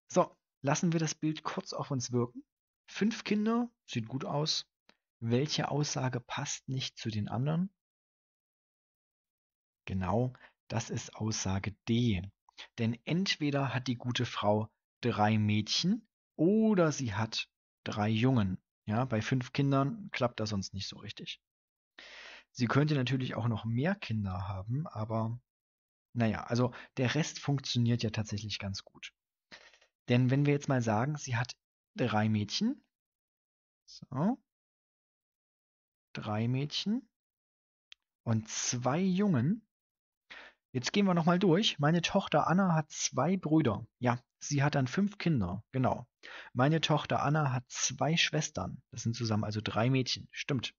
So, lassen wir das Bild kurz auf uns wirken. Fünf Kinder, sieht gut aus. Welche Aussage passt nicht zu den anderen? Genau, das ist Aussage D. Denn entweder hat die gute Frau drei Mädchen oder sie hat drei Jungen. Ja, bei fünf Kindern klappt das sonst nicht so richtig. Sie könnte natürlich auch noch mehr Kinder haben, aber naja, also der Rest funktioniert ja tatsächlich ganz gut. Denn wenn wir jetzt mal sagen, sie hat drei Mädchen, so, drei Mädchen und zwei Jungen, Jetzt gehen wir nochmal durch. Meine Tochter Anna hat zwei Brüder. Ja, sie hat dann fünf Kinder. Genau. Meine Tochter Anna hat zwei Schwestern. Das sind zusammen also drei Mädchen. Stimmt.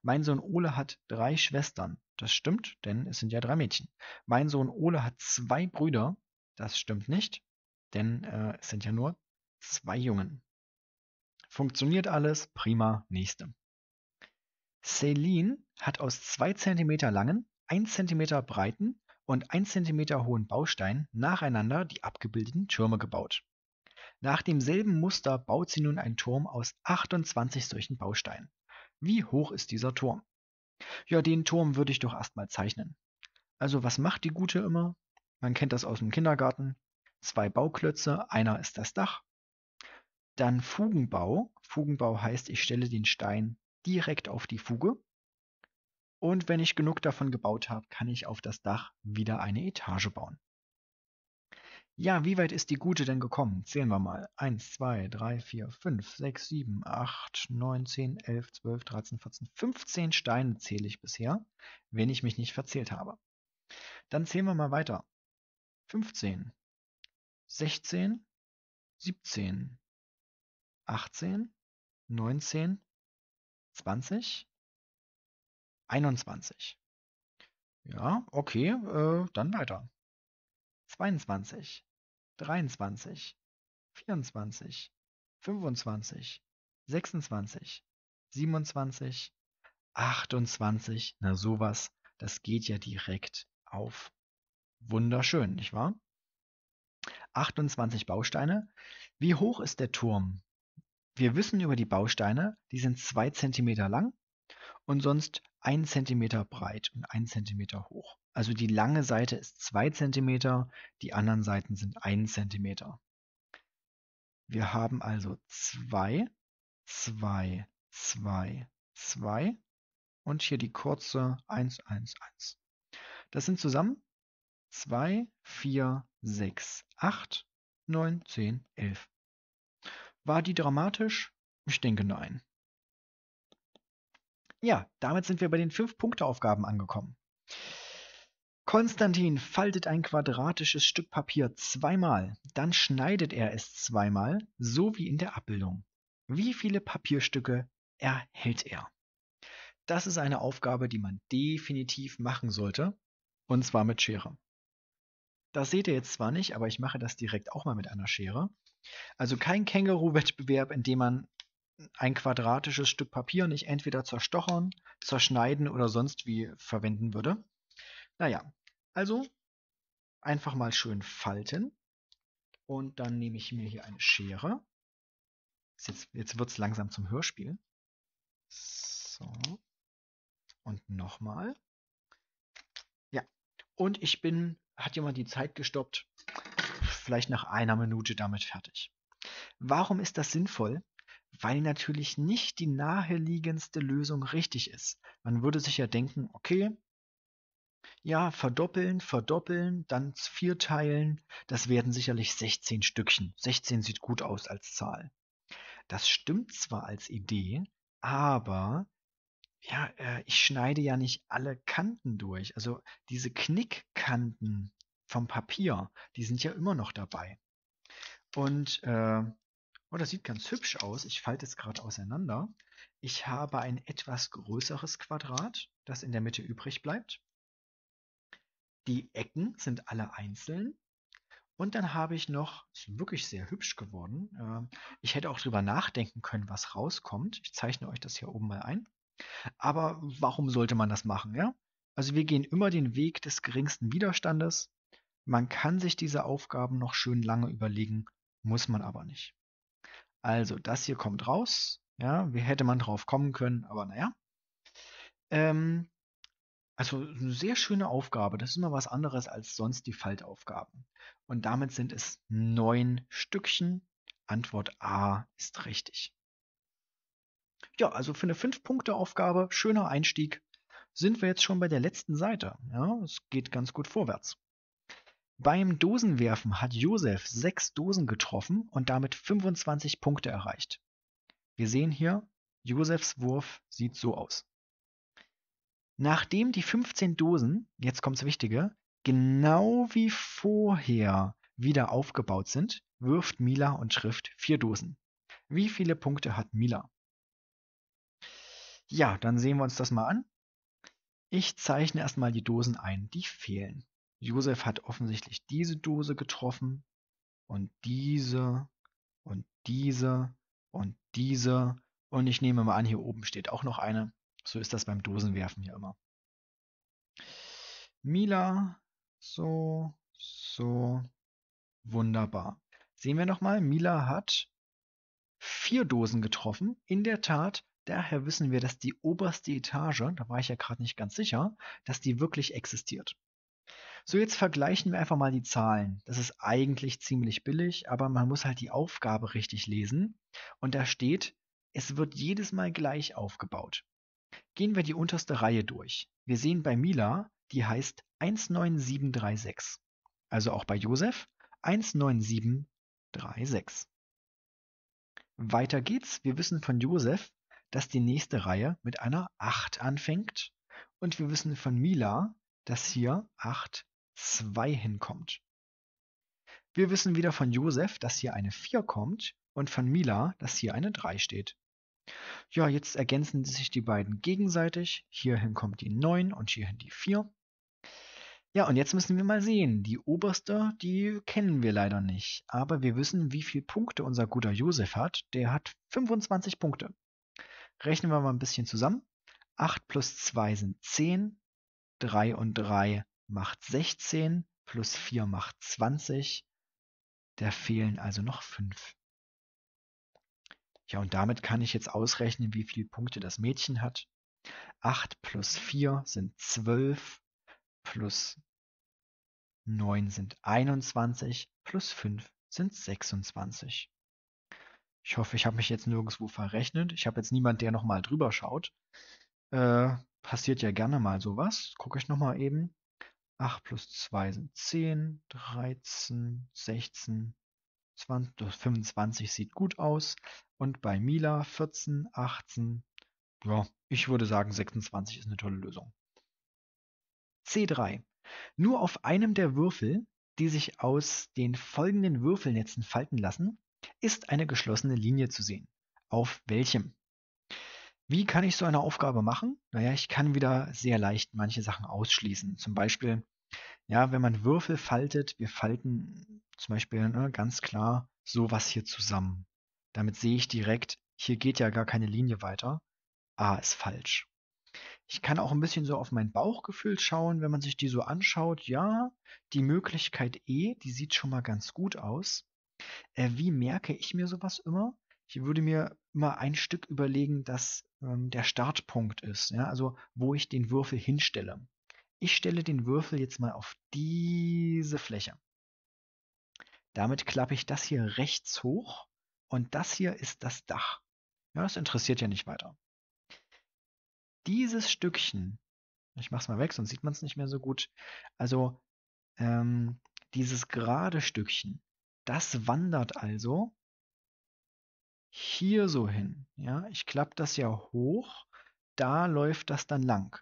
Mein Sohn Ole hat drei Schwestern. Das stimmt, denn es sind ja drei Mädchen. Mein Sohn Ole hat zwei Brüder. Das stimmt nicht, denn äh, es sind ja nur zwei Jungen. Funktioniert alles. Prima. Nächste. Celine hat aus zwei Zentimeter langen, ein Zentimeter breiten und 1 cm hohen Bausteinen nacheinander die abgebildeten Türme gebaut. Nach demselben Muster baut sie nun einen Turm aus 28 solchen Bausteinen. Wie hoch ist dieser Turm? Ja, den Turm würde ich doch erstmal zeichnen. Also was macht die Gute immer? Man kennt das aus dem Kindergarten. Zwei Bauklötze, einer ist das Dach. Dann Fugenbau. Fugenbau heißt, ich stelle den Stein direkt auf die Fuge. Und wenn ich genug davon gebaut habe, kann ich auf das Dach wieder eine Etage bauen. Ja, wie weit ist die Gute denn gekommen? Zählen wir mal. 1, 2, 3, 4, 5, 6, 7, 8, 9, 10, 11, 12, 13, 14, 15 Steine zähle ich bisher, wenn ich mich nicht verzählt habe. Dann zählen wir mal weiter. 15, 16, 17, 18, 19, 20, 21. Ja, okay, äh, dann weiter. 22, 23, 24, 25, 26, 27, 28. Na sowas, das geht ja direkt auf. Wunderschön, nicht wahr? 28 Bausteine. Wie hoch ist der Turm? Wir wissen über die Bausteine, die sind 2 cm lang und sonst 1 cm breit und 1 cm hoch. Also die lange Seite ist 2 cm, die anderen Seiten sind 1 cm. Wir haben also 2, 2, 2, 2 und hier die kurze 1, 1, 1. Das sind zusammen 2, 4, 6, 8, 9, 10, 11. War die dramatisch? Ich denke nein. Ja, damit sind wir bei den Fünf-Punkte-Aufgaben angekommen. Konstantin faltet ein quadratisches Stück Papier zweimal, dann schneidet er es zweimal, so wie in der Abbildung. Wie viele Papierstücke erhält er? Das ist eine Aufgabe, die man definitiv machen sollte, und zwar mit Schere. Das seht ihr jetzt zwar nicht, aber ich mache das direkt auch mal mit einer Schere. Also kein Känguru-Wettbewerb, in dem man ein quadratisches Stück Papier nicht entweder zerstochern, zerschneiden oder sonst wie verwenden würde. Naja, also einfach mal schön falten. Und dann nehme ich mir hier eine Schere. Jetzt, jetzt wird es langsam zum Hörspiel. So. Und nochmal. Ja. Und ich bin, hat jemand die Zeit gestoppt, vielleicht nach einer Minute damit fertig. Warum ist das sinnvoll? Weil natürlich nicht die naheliegendste Lösung richtig ist. Man würde sich ja denken, okay, ja, verdoppeln, verdoppeln, dann vierteilen, das werden sicherlich 16 Stückchen. 16 sieht gut aus als Zahl. Das stimmt zwar als Idee, aber ja, äh, ich schneide ja nicht alle Kanten durch. Also diese Knickkanten vom Papier, die sind ja immer noch dabei. Und äh, Oh, das sieht ganz hübsch aus. Ich falte es gerade auseinander. Ich habe ein etwas größeres Quadrat, das in der Mitte übrig bleibt. Die Ecken sind alle einzeln. Und dann habe ich noch, ist wirklich sehr hübsch geworden. Äh, ich hätte auch drüber nachdenken können, was rauskommt. Ich zeichne euch das hier oben mal ein. Aber warum sollte man das machen, ja? Also wir gehen immer den Weg des geringsten Widerstandes. Man kann sich diese Aufgaben noch schön lange überlegen, muss man aber nicht. Also das hier kommt raus. Ja, wie hätte man drauf kommen können, aber naja. Ähm, also eine sehr schöne Aufgabe. Das ist immer was anderes als sonst die Faltaufgaben. Und damit sind es neun Stückchen. Antwort A ist richtig. Ja, also für eine Fünf-Punkte-Aufgabe, schöner Einstieg, sind wir jetzt schon bei der letzten Seite. Ja, es geht ganz gut vorwärts. Beim Dosenwerfen hat Josef sechs Dosen getroffen und damit 25 Punkte erreicht. Wir sehen hier, Josefs Wurf sieht so aus. Nachdem die 15 Dosen, jetzt kommt's Wichtige, genau wie vorher wieder aufgebaut sind, wirft Mila und trifft vier Dosen. Wie viele Punkte hat Mila? Ja, dann sehen wir uns das mal an. Ich zeichne erstmal die Dosen ein, die fehlen. Josef hat offensichtlich diese Dose getroffen und diese und diese und diese und ich nehme mal an, hier oben steht auch noch eine. So ist das beim Dosenwerfen hier immer. Mila, so, so, wunderbar. Sehen wir nochmal, Mila hat vier Dosen getroffen. In der Tat, daher wissen wir, dass die oberste Etage, da war ich ja gerade nicht ganz sicher, dass die wirklich existiert. So, jetzt vergleichen wir einfach mal die Zahlen. Das ist eigentlich ziemlich billig, aber man muss halt die Aufgabe richtig lesen. Und da steht, es wird jedes Mal gleich aufgebaut. Gehen wir die unterste Reihe durch. Wir sehen bei Mila, die heißt 19736. Also auch bei Josef 19736. Weiter geht's. Wir wissen von Josef, dass die nächste Reihe mit einer 8 anfängt. Und wir wissen von Mila, dass hier 8, 2 hinkommt. Wir wissen wieder von Josef, dass hier eine 4 kommt und von Mila, dass hier eine 3 steht. Ja, jetzt ergänzen sich die beiden gegenseitig. Hierhin kommt die 9 und hierhin die 4. Ja, und jetzt müssen wir mal sehen. Die oberste, die kennen wir leider nicht. Aber wir wissen, wie viele Punkte unser guter Josef hat. Der hat 25 Punkte. Rechnen wir mal ein bisschen zusammen. 8 plus 2 sind 10. 3 und 3 macht 16. Plus 4 macht 20. Da fehlen also noch 5. Ja, und damit kann ich jetzt ausrechnen, wie viele Punkte das Mädchen hat. 8 plus 4 sind 12, plus 9 sind 21, plus 5 sind 26. Ich hoffe, ich habe mich jetzt nirgendwo verrechnet. Ich habe jetzt niemand, der nochmal drüber schaut. Äh, passiert ja gerne mal sowas. Gucke ich nochmal eben. 8 plus 2 sind 10, 13, 16, 20, 25 sieht gut aus. Und bei Mila 14, 18, ja, ich würde sagen 26 ist eine tolle Lösung. C3. Nur auf einem der Würfel, die sich aus den folgenden Würfelnetzen falten lassen, ist eine geschlossene Linie zu sehen. Auf welchem? Wie kann ich so eine Aufgabe machen? Naja, ich kann wieder sehr leicht manche Sachen ausschließen. Zum Beispiel, ja, wenn man Würfel faltet, wir falten zum Beispiel ne, ganz klar sowas hier zusammen. Damit sehe ich direkt, hier geht ja gar keine Linie weiter. A ist falsch. Ich kann auch ein bisschen so auf mein Bauchgefühl schauen, wenn man sich die so anschaut. Ja, die Möglichkeit E, die sieht schon mal ganz gut aus. Äh, wie merke ich mir sowas immer? Ich würde mir immer ein Stück überlegen, dass ähm, der Startpunkt ist, ja, also wo ich den Würfel hinstelle. Ich stelle den Würfel jetzt mal auf diese Fläche. Damit klappe ich das hier rechts hoch und das hier ist das Dach. Ja, das interessiert ja nicht weiter. Dieses Stückchen, ich mache es mal weg, sonst sieht man es nicht mehr so gut. Also ähm, dieses gerade Stückchen, das wandert also hier so hin. Ja, ich klappe das ja hoch, da läuft das dann lang.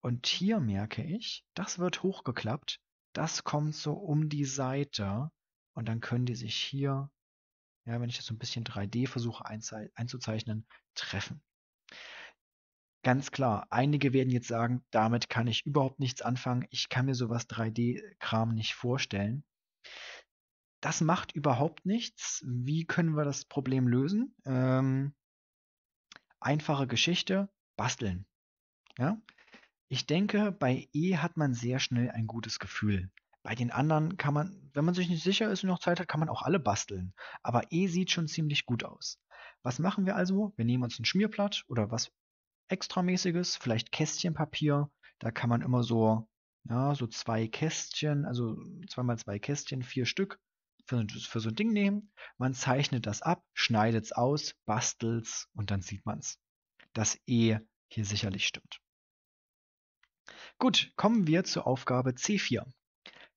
Und hier merke ich, das wird hochgeklappt, das kommt so um die Seite und dann können die sich hier, ja, wenn ich das so ein bisschen 3D versuche einzuzeichnen, treffen. Ganz klar, einige werden jetzt sagen, damit kann ich überhaupt nichts anfangen. Ich kann mir sowas 3D-Kram nicht vorstellen. Das macht überhaupt nichts. Wie können wir das Problem lösen? Ähm, einfache Geschichte, basteln. Ja? Ich denke, bei E hat man sehr schnell ein gutes Gefühl. Bei den anderen kann man, wenn man sich nicht sicher ist und noch Zeit hat, kann man auch alle basteln. Aber E sieht schon ziemlich gut aus. Was machen wir also? Wir nehmen uns ein Schmierblatt oder was extramäßiges, vielleicht Kästchenpapier. Da kann man immer so, ja, so zwei Kästchen, also zweimal zwei Kästchen, vier Stück für, für so ein Ding nehmen. Man zeichnet das ab, schneidet es aus, bastelt es und dann sieht man es. Das E hier sicherlich stimmt. Gut, kommen wir zur Aufgabe C4.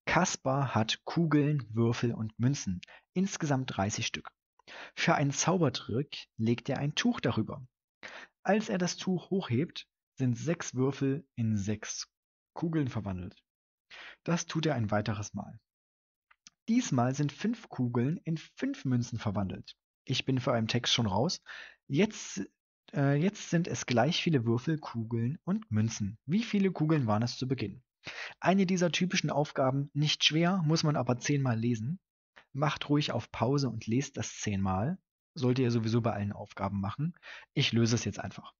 Kaspar hat Kugeln, Würfel und Münzen, insgesamt 30 Stück. Für einen Zaubertrick legt er ein Tuch darüber. Als er das Tuch hochhebt, sind sechs Würfel in sechs Kugeln verwandelt. Das tut er ein weiteres Mal. Diesmal sind fünf Kugeln in fünf Münzen verwandelt. Ich bin vor einem Text schon raus. Jetzt, äh, jetzt sind es gleich viele Würfel, Kugeln und Münzen. Wie viele Kugeln waren es zu Beginn? Eine dieser typischen Aufgaben, nicht schwer, muss man aber zehnmal lesen. Macht ruhig auf Pause und lest das zehnmal. Sollte ihr sowieso bei allen Aufgaben machen. Ich löse es jetzt einfach.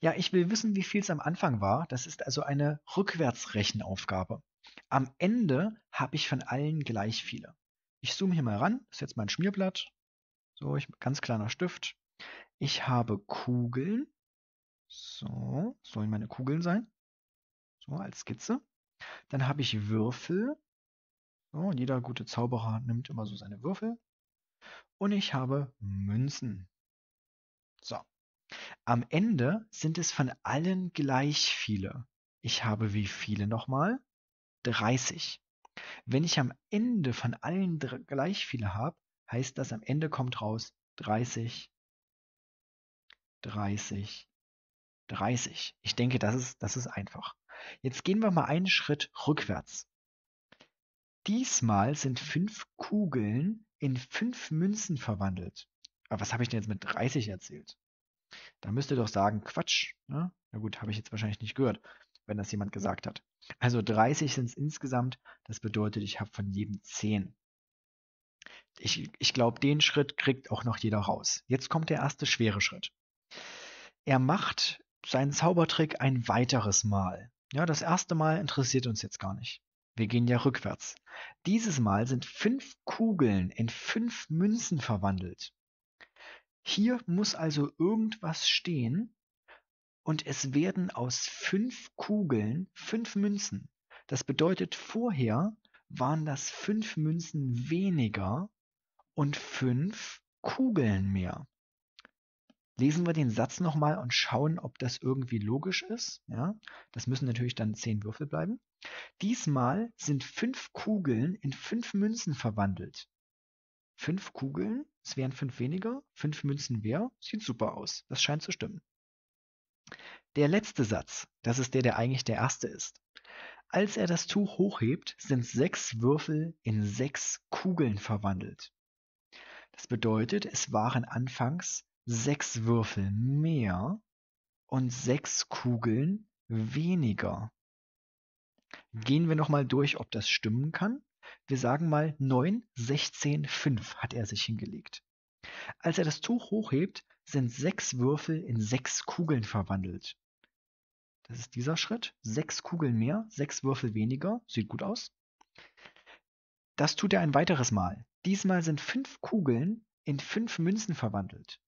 Ja, ich will wissen, wie viel es am Anfang war. Das ist also eine Rückwärtsrechenaufgabe. Am Ende habe ich von allen gleich viele. Ich zoome hier mal ran. Ist jetzt mein Schmierblatt. So, ich, ganz kleiner Stift. Ich habe Kugeln. So, sollen meine Kugeln sein. So, als Skizze. Dann habe ich Würfel. So, jeder gute Zauberer nimmt immer so seine Würfel und ich habe Münzen. So. Am Ende sind es von allen gleich viele. Ich habe wie viele nochmal? 30. Wenn ich am Ende von allen gleich viele habe, heißt das am Ende kommt raus 30, 30, 30. Ich denke, das ist, das ist einfach. Jetzt gehen wir mal einen Schritt rückwärts. Diesmal sind fünf Kugeln in fünf Münzen verwandelt. Aber was habe ich denn jetzt mit 30 erzählt? Da müsst ihr doch sagen, Quatsch. Ne? Na gut, habe ich jetzt wahrscheinlich nicht gehört, wenn das jemand gesagt hat. Also 30 sind es insgesamt. Das bedeutet, ich habe von jedem 10. Ich, ich glaube, den Schritt kriegt auch noch jeder raus. Jetzt kommt der erste schwere Schritt. Er macht seinen Zaubertrick ein weiteres Mal. Ja, das erste Mal interessiert uns jetzt gar nicht. Wir gehen ja rückwärts. Dieses Mal sind fünf Kugeln in fünf Münzen verwandelt. Hier muss also irgendwas stehen und es werden aus fünf Kugeln fünf Münzen. Das bedeutet, vorher waren das fünf Münzen weniger und fünf Kugeln mehr. Lesen wir den Satz nochmal und schauen, ob das irgendwie logisch ist. Ja, das müssen natürlich dann zehn Würfel bleiben. Diesmal sind fünf Kugeln in fünf Münzen verwandelt. Fünf Kugeln, es wären fünf weniger, fünf Münzen mehr, sieht super aus. Das scheint zu stimmen. Der letzte Satz, das ist der, der eigentlich der erste ist. Als er das Tuch hochhebt, sind sechs Würfel in sechs Kugeln verwandelt. Das bedeutet, es waren anfangs sechs Würfel mehr und sechs Kugeln weniger. Gehen wir nochmal durch, ob das stimmen kann. Wir sagen mal 9, 16, 5 hat er sich hingelegt. Als er das Tuch hochhebt, sind sechs Würfel in sechs Kugeln verwandelt. Das ist dieser Schritt. Sechs Kugeln mehr, sechs Würfel weniger. Sieht gut aus. Das tut er ein weiteres Mal. Diesmal sind fünf Kugeln in fünf Münzen verwandelt.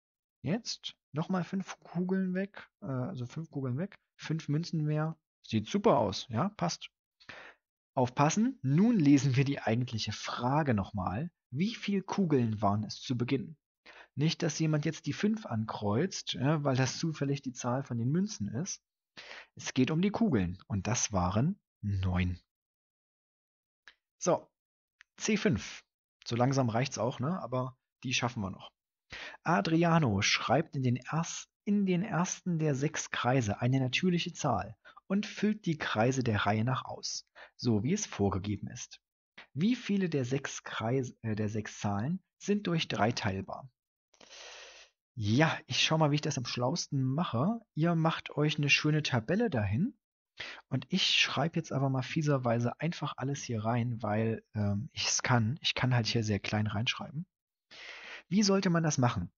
Jetzt nochmal fünf Kugeln weg, äh, also fünf Kugeln weg, fünf Münzen mehr. Sieht super aus, ja, passt. Aufpassen, nun lesen wir die eigentliche Frage nochmal. Wie viele Kugeln waren es zu Beginn? Nicht, dass jemand jetzt die fünf ankreuzt, ja, weil das zufällig die Zahl von den Münzen ist. Es geht um die Kugeln und das waren neun. So, C5. So langsam reicht's auch, ne? aber die schaffen wir noch. Adriano schreibt in den, erst, in den ersten der sechs Kreise eine natürliche Zahl und füllt die Kreise der Reihe nach aus, so wie es vorgegeben ist. Wie viele der sechs, Kreise, äh, der sechs Zahlen sind durch drei teilbar? Ja, ich schau mal, wie ich das am schlausten mache. Ihr macht euch eine schöne Tabelle dahin. Und ich schreibe jetzt aber mal fieserweise einfach alles hier rein, weil ähm, ich es kann. Ich kann halt hier sehr klein reinschreiben. Wie sollte man das machen?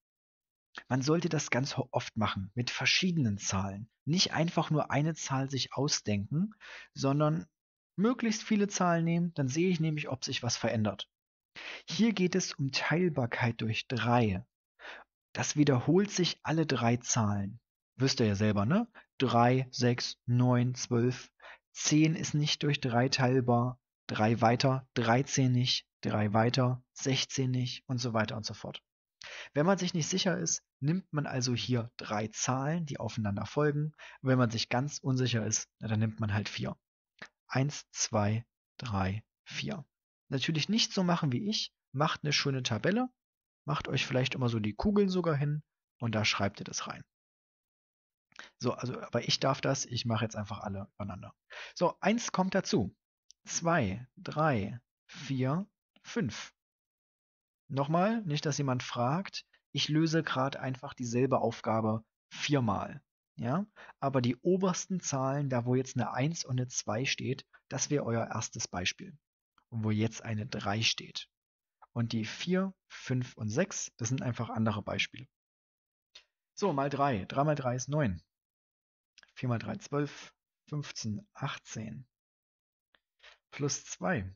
Man sollte das ganz oft machen, mit verschiedenen Zahlen. Nicht einfach nur eine Zahl sich ausdenken, sondern möglichst viele Zahlen nehmen, dann sehe ich nämlich, ob sich was verändert. Hier geht es um Teilbarkeit durch drei. Das wiederholt sich alle drei Zahlen. Wisst ihr ja selber, ne? 3, 6, 9, 12. 10 ist nicht durch 3 teilbar. 3 weiter, 13 nicht, 3 weiter, 16 nicht und so weiter und so fort. Wenn man sich nicht sicher ist, nimmt man also hier drei Zahlen, die aufeinander folgen. wenn man sich ganz unsicher ist, dann nimmt man halt vier. Eins, zwei, drei, vier. Natürlich nicht so machen wie ich. Macht eine schöne Tabelle. Macht euch vielleicht immer so die Kugeln sogar hin und da schreibt ihr das rein. So, also, aber ich darf das, ich mache jetzt einfach alle übereinander. So, eins kommt dazu. Zwei, drei, vier, fünf. Nochmal, nicht, dass jemand fragt. Ich löse gerade einfach dieselbe Aufgabe viermal. Ja? Aber die obersten Zahlen, da wo jetzt eine 1 und eine 2 steht, das wäre euer erstes Beispiel. Und wo jetzt eine 3 steht. Und die 4, 5 und 6, das sind einfach andere Beispiele. So, mal 3. 3 mal 3 ist 9. 4 mal 3 12, 15, 18. Plus 2.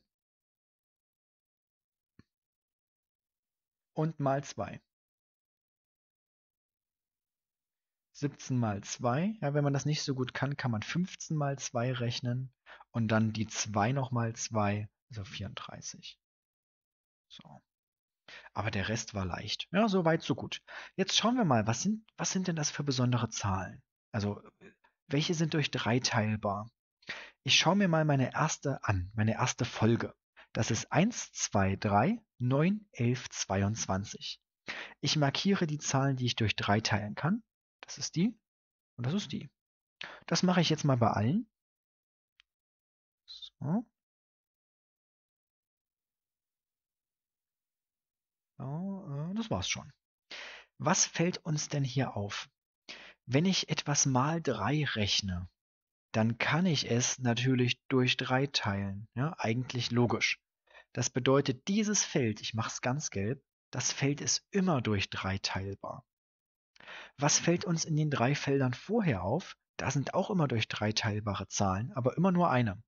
Und mal 2. 17 mal 2. Ja, wenn man das nicht so gut kann, kann man 15 mal 2 rechnen und dann die 2 noch mal 2, also 34. So. Aber der Rest war leicht. Ja, so weit, so gut. Jetzt schauen wir mal, was sind, was sind denn das für besondere Zahlen? Also, welche sind durch 3 teilbar? Ich schaue mir mal meine erste an, meine erste Folge. Das ist 1, 2, 3, 9, 11, 22. Ich markiere die Zahlen, die ich durch 3 teilen kann. Das ist die und das ist die. Das mache ich jetzt mal bei allen. So. Ja, äh, das war's schon. Was fällt uns denn hier auf? Wenn ich etwas mal 3 rechne, dann kann ich es natürlich durch 3 teilen. Ja, eigentlich logisch. Das bedeutet, dieses Feld, ich mache es ganz gelb, das Feld ist immer durch 3 teilbar. Was fällt uns in den drei Feldern vorher auf? Da sind auch immer durch 3 teilbare Zahlen, aber immer nur eine.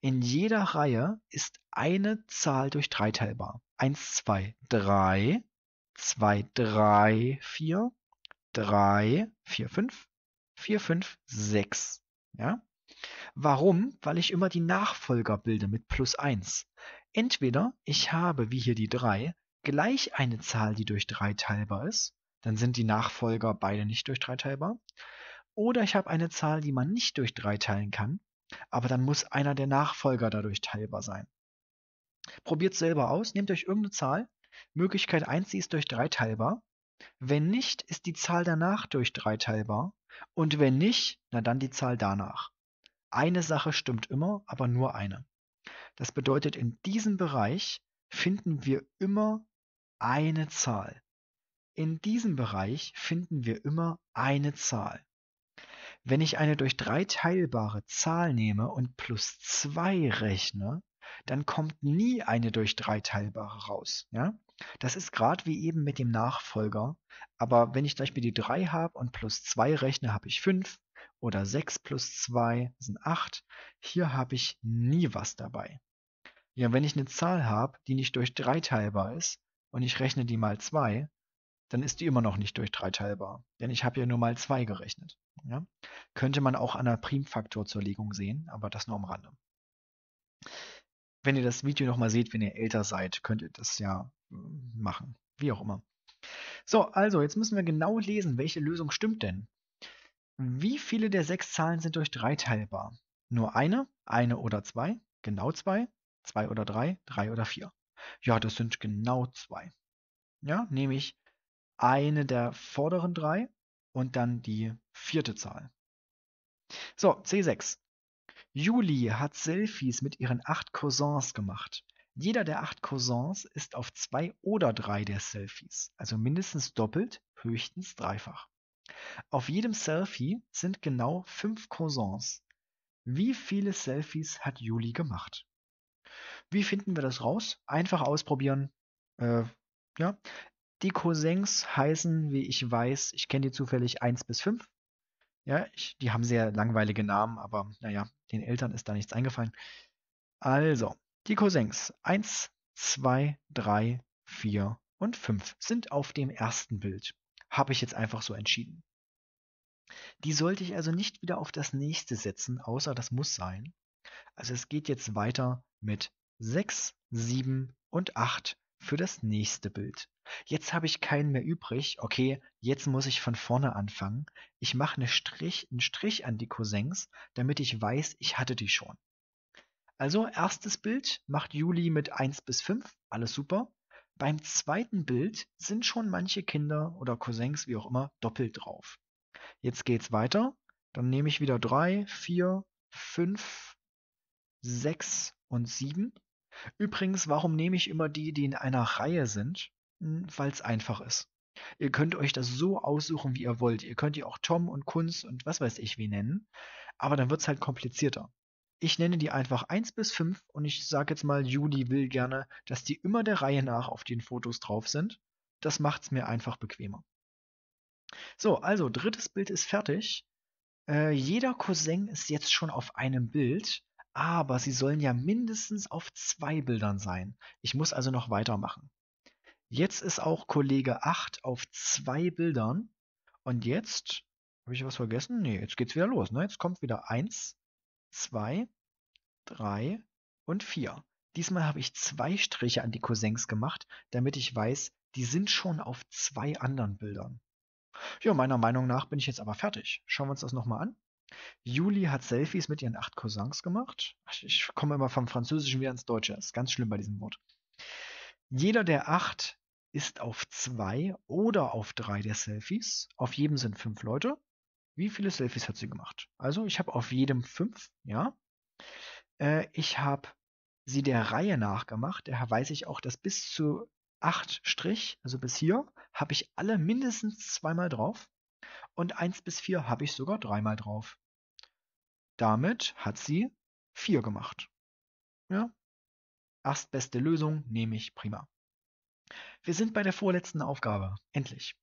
In jeder Reihe ist eine Zahl durch 3 teilbar. 1, 2, 3, 2, 3, 4, 3, 4, 5, 4, 5, 6. Ja? Warum? Weil ich immer die Nachfolger bilde mit plus 1. Entweder ich habe, wie hier die 3, gleich eine Zahl, die durch 3 teilbar ist, dann sind die Nachfolger beide nicht durch 3 teilbar. Oder ich habe eine Zahl, die man nicht durch 3 teilen kann, aber dann muss einer der Nachfolger dadurch teilbar sein. Probiert selber aus, nehmt euch irgendeine Zahl. Möglichkeit 1, sie ist durch 3 teilbar. Wenn nicht, ist die Zahl danach durch 3 teilbar. Und wenn nicht, na dann die Zahl danach. Eine Sache stimmt immer, aber nur eine. Das bedeutet, in diesem Bereich finden wir immer eine Zahl. In diesem Bereich finden wir immer eine Zahl. Wenn ich eine durch 3 teilbare Zahl nehme und plus 2 rechne, dann kommt nie eine durch 3 teilbare raus. Ja? Das ist gerade wie eben mit dem Nachfolger. Aber wenn ich zum Beispiel die 3 habe und plus 2 rechne, habe ich 5 oder 6 plus 2 sind 8. Hier habe ich nie was dabei. Ja, wenn ich eine Zahl habe, die nicht durch 3 teilbar ist und ich rechne die mal 2, dann ist die immer noch nicht durch 3 teilbar. Denn ich habe ja nur mal 2 gerechnet. Ja? Könnte man auch an der Primfaktorzerlegung sehen, aber das nur am Rande. Wenn ihr das Video nochmal seht, wenn ihr älter seid, könnt ihr das ja äh, machen. Wie auch immer. So, also jetzt müssen wir genau lesen, welche Lösung stimmt denn. Wie viele der sechs Zahlen sind durch drei teilbar? Nur eine, eine oder zwei, genau zwei, zwei oder drei, drei oder vier. Ja, das sind genau zwei. Ja, nämlich eine der vorderen drei und dann die vierte Zahl. So, C6. Julie hat Selfies mit ihren acht Cousins gemacht. Jeder der acht Cousins ist auf zwei oder drei der Selfies, also mindestens doppelt, höchstens dreifach. Auf jedem Selfie sind genau fünf Cousins. Wie viele Selfies hat Juli gemacht? Wie finden wir das raus? Einfach ausprobieren. Äh, ja. Die Cousins heißen, wie ich weiß, ich kenne die zufällig 1 bis 5. Ja, ich, die haben sehr langweilige Namen, aber naja, den Eltern ist da nichts eingefallen. Also, die Cousins 1, 2, 3, 4 und 5 sind auf dem ersten Bild. Habe ich jetzt einfach so entschieden. Die sollte ich also nicht wieder auf das nächste setzen, außer das muss sein. Also es geht jetzt weiter mit 6, 7 und 8 für das nächste Bild. Jetzt habe ich keinen mehr übrig. Okay, jetzt muss ich von vorne anfangen. Ich mache eine Strich, einen Strich an die Cousins, damit ich weiß, ich hatte die schon. Also erstes Bild macht Juli mit 1 bis 5, alles super. Beim zweiten Bild sind schon manche Kinder oder Cousins, wie auch immer, doppelt drauf. Jetzt geht's weiter. Dann nehme ich wieder 3, 4, 5, 6 und 7. Übrigens, warum nehme ich immer die, die in einer Reihe sind? Weil es einfach ist. Ihr könnt euch das so aussuchen, wie ihr wollt. Ihr könnt die auch Tom und Kunz und was weiß ich wie nennen. Aber dann wird es halt komplizierter. Ich nenne die einfach 1 bis 5 und ich sage jetzt mal, Juli will gerne, dass die immer der Reihe nach auf den Fotos drauf sind. Das macht es mir einfach bequemer. So, also drittes Bild ist fertig. Äh, jeder Cousin ist jetzt schon auf einem Bild, aber sie sollen ja mindestens auf zwei Bildern sein. Ich muss also noch weitermachen. Jetzt ist auch Kollege 8 auf zwei Bildern. Und jetzt, habe ich was vergessen? Nee, jetzt geht's wieder los. Ne? Jetzt kommt wieder 1, 2, 3 und 4. Diesmal habe ich zwei Striche an die Cousins gemacht, damit ich weiß, die sind schon auf zwei anderen Bildern. Ja, meiner Meinung nach bin ich jetzt aber fertig. Schauen wir uns das nochmal an. Juli hat Selfies mit ihren acht Cousins gemacht. Ich komme immer vom Französischen wieder ins Deutsche. Das ist ganz schlimm bei diesem Wort. Jeder der acht ist auf zwei oder auf drei der Selfies. Auf jedem sind fünf Leute. Wie viele Selfies hat sie gemacht? Also ich habe auf jedem fünf, ja. Äh, ich habe sie der Reihe nach gemacht. Daher weiß ich auch, dass bis zu acht Strich, also bis hier, habe ich alle mindestens zweimal drauf. Und eins bis vier habe ich sogar dreimal drauf. Damit hat sie vier gemacht. Ja. Erstbeste Lösung nehme ich prima. Wir sind bei der vorletzten Aufgabe. Endlich.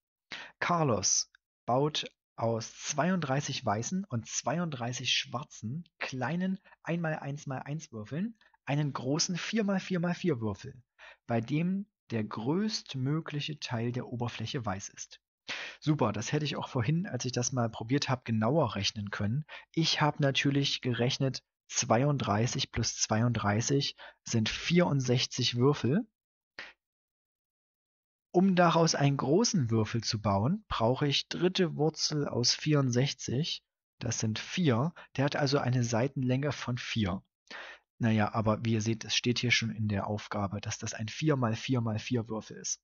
Carlos baut aus 32 weißen und 32 schwarzen kleinen 1x1x1 Würfeln einen großen 4x4x4 Würfel, bei dem der größtmögliche Teil der Oberfläche weiß ist. Super, das hätte ich auch vorhin, als ich das mal probiert habe, genauer rechnen können. Ich habe natürlich gerechnet, 32 plus 32 sind 64 Würfel. Um daraus einen großen Würfel zu bauen, brauche ich dritte Wurzel aus 64. Das sind 4. Der hat also eine Seitenlänge von 4. Naja, aber wie ihr seht, es steht hier schon in der Aufgabe, dass das ein 4x4x4 Würfel ist.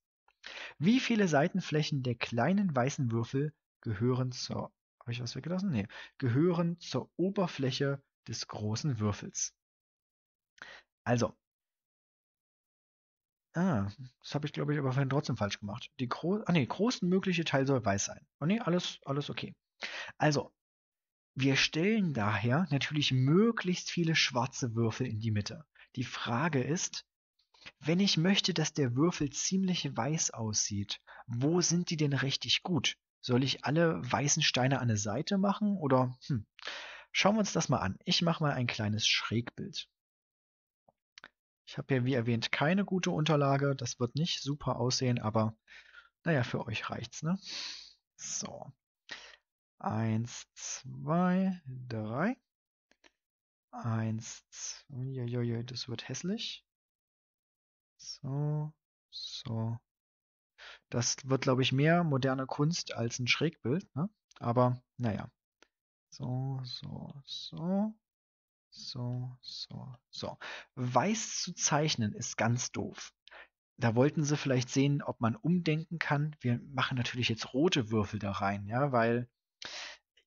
Wie viele Seitenflächen der kleinen weißen Würfel gehören zur, habe ich was weggelassen? Nee, gehören zur Oberfläche des großen Würfels? Also, Ah, das habe ich, glaube ich, aber vorhin trotzdem falsch gemacht. Die gro ah, nee, größtmögliche Teil soll weiß sein. Oh nee, alles, alles okay. Also, wir stellen daher natürlich möglichst viele schwarze Würfel in die Mitte. Die Frage ist, wenn ich möchte, dass der Würfel ziemlich weiß aussieht, wo sind die denn richtig gut? Soll ich alle weißen Steine an der Seite machen oder hm, schauen wir uns das mal an. Ich mache mal ein kleines Schrägbild. Ich habe ja wie erwähnt keine gute Unterlage. Das wird nicht super aussehen, aber naja, für euch reicht's, ne? So. Eins, zwei, drei. Eins, zwei, das wird hässlich. So, so. Das wird, glaube ich, mehr moderne Kunst als ein Schrägbild, ne? Aber naja. So, so, so. So, so, so. Weiß zu zeichnen ist ganz doof. Da wollten sie vielleicht sehen, ob man umdenken kann. Wir machen natürlich jetzt rote Würfel da rein, ja, weil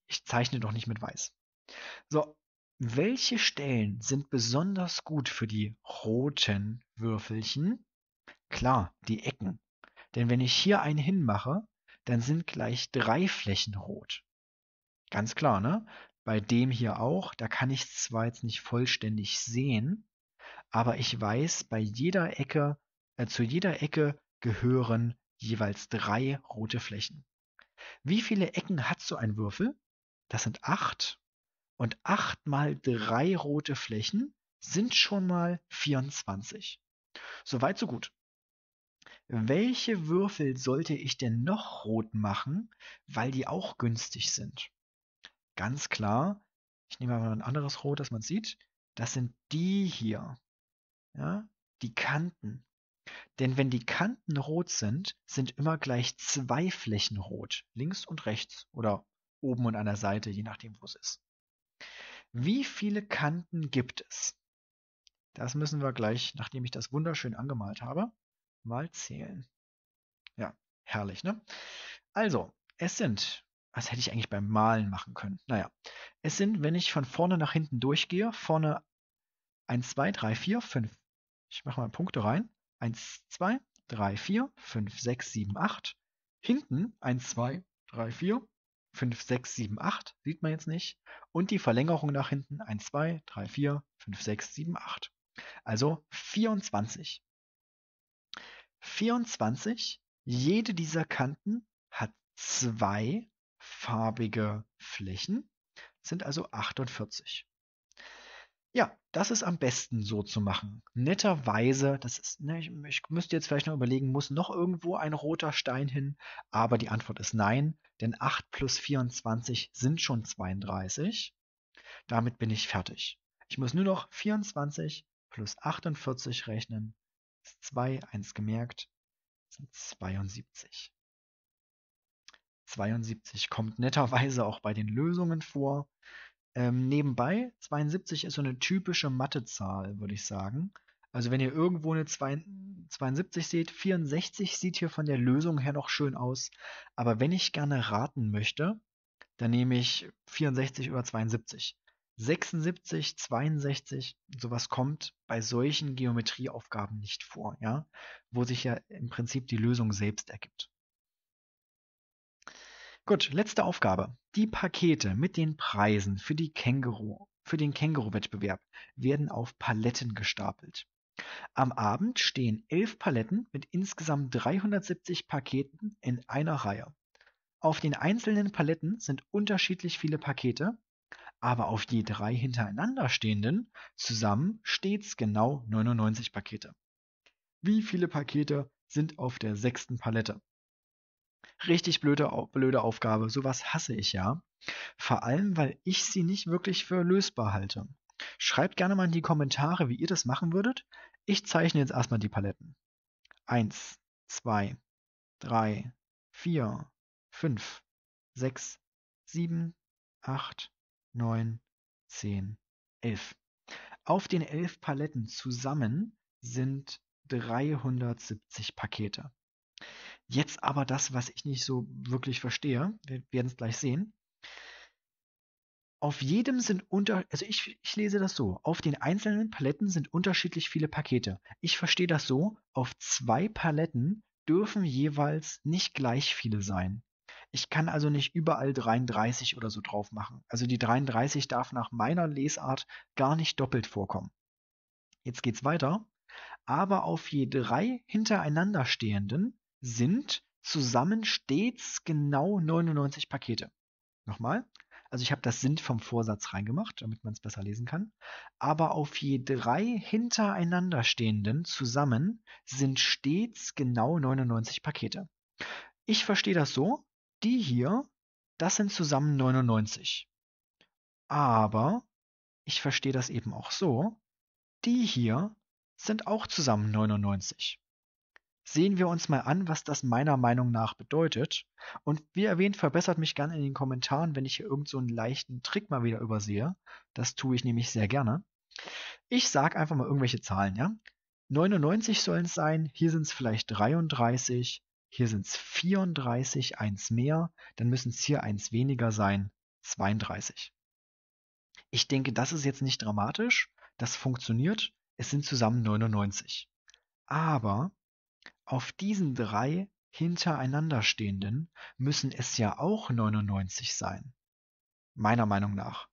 ich zeichne doch nicht mit weiß. So, welche Stellen sind besonders gut für die roten Würfelchen? Klar, die Ecken. Denn wenn ich hier einen hinmache, dann sind gleich drei Flächen rot. Ganz klar, ne? Bei dem hier auch, da kann ich zwar jetzt nicht vollständig sehen, aber ich weiß, bei jeder Ecke, äh, zu jeder Ecke gehören jeweils drei rote Flächen. Wie viele Ecken hat so ein Würfel? Das sind acht. Und acht mal drei rote Flächen sind schon mal 24. Soweit, so gut. Welche Würfel sollte ich denn noch rot machen, weil die auch günstig sind? Ganz klar, ich nehme mal ein anderes Rot, das man sieht. Das sind die hier. Ja, die Kanten. Denn wenn die Kanten rot sind, sind immer gleich zwei Flächen rot. Links und rechts oder oben und an der Seite, je nachdem, wo es ist. Wie viele Kanten gibt es? Das müssen wir gleich, nachdem ich das wunderschön angemalt habe, mal zählen. Ja, herrlich, ne? Also, es sind, was hätte ich eigentlich beim Malen machen können? Naja, es sind, wenn ich von vorne nach hinten durchgehe, vorne 1, 2, 3, 4, 5. Ich mache mal Punkte rein. 1, 2, 3, 4, 5, 6, 7, 8. Hinten 1, 2, 3, 4, 5, 6, 7, 8. Sieht man jetzt nicht. Und die Verlängerung nach hinten 1, 2, 3, 4, 5, 6, 7, 8. Also 24. 24. Jede dieser Kanten hat zwei farbige Flächen, sind also 48. Ja, das ist am besten so zu machen. Netterweise, das ist, ne, ich, ich müsste jetzt vielleicht noch überlegen, muss noch irgendwo ein roter Stein hin? Aber die Antwort ist nein, denn 8 plus 24 sind schon 32. Damit bin ich fertig. Ich muss nur noch 24 plus 48 rechnen. 2, 1 gemerkt, sind 72. 72 kommt netterweise auch bei den Lösungen vor. Ähm, nebenbei, 72 ist so eine typische Mathezahl, würde ich sagen. Also wenn ihr irgendwo eine 72 seht, 64 sieht hier von der Lösung her noch schön aus. Aber wenn ich gerne raten möchte, dann nehme ich 64 oder 72. 76, 62, sowas kommt bei solchen Geometrieaufgaben nicht vor, ja, wo sich ja im Prinzip die Lösung selbst ergibt. Gut, letzte Aufgabe. Die Pakete mit den Preisen für, die Känguru, für den Känguru-Wettbewerb werden auf Paletten gestapelt. Am Abend stehen elf Paletten mit insgesamt 370 Paketen in einer Reihe. Auf den einzelnen Paletten sind unterschiedlich viele Pakete, aber auf je drei hintereinander stehenden zusammen stets genau 99 Pakete. Wie viele Pakete sind auf der sechsten Palette? Richtig blöde, blöde Aufgabe. Sowas hasse ich ja. Vor allem, weil ich sie nicht wirklich für lösbar halte. Schreibt gerne mal in die Kommentare, wie ihr das machen würdet. Ich zeichne jetzt erstmal die Paletten. 1, 2, 3, 4, 5, 6, 7, 8, 9, 10, 11. Auf den 11 Paletten zusammen sind 370 Pakete. Jetzt aber das, was ich nicht so wirklich verstehe. Wir werden es gleich sehen. Auf jedem sind unter, also ich, ich lese das so, auf den einzelnen Paletten sind unterschiedlich viele Pakete. Ich verstehe das so, auf zwei Paletten dürfen jeweils nicht gleich viele sein. Ich kann also nicht überall 33 oder so drauf machen. Also die 33 darf nach meiner Lesart gar nicht doppelt vorkommen. Jetzt geht's weiter. Aber auf je drei hintereinander stehenden sind zusammen stets genau 99 Pakete. Nochmal. Also ich habe das sind vom Vorsatz reingemacht, damit man es besser lesen kann. Aber auf je drei hintereinander stehenden zusammen sind stets genau 99 Pakete. Ich verstehe das so, die hier, das sind zusammen 99. Aber ich verstehe das eben auch so, die hier sind auch zusammen 99. Sehen wir uns mal an, was das meiner Meinung nach bedeutet. Und wie erwähnt, verbessert mich gerne in den Kommentaren, wenn ich hier irgend so leichten Trick mal wieder übersehe. Das tue ich nämlich sehr gerne. Ich sage einfach mal irgendwelche Zahlen, ja. 99 sollen es sein, hier sind es vielleicht 33, hier sind es 34, eins mehr, dann müssen es hier eins weniger sein, 32. Ich denke, das ist jetzt nicht dramatisch. Das funktioniert. Es sind zusammen 99. Aber auf diesen drei hintereinander stehenden müssen es ja auch 99 sein. Meiner Meinung nach.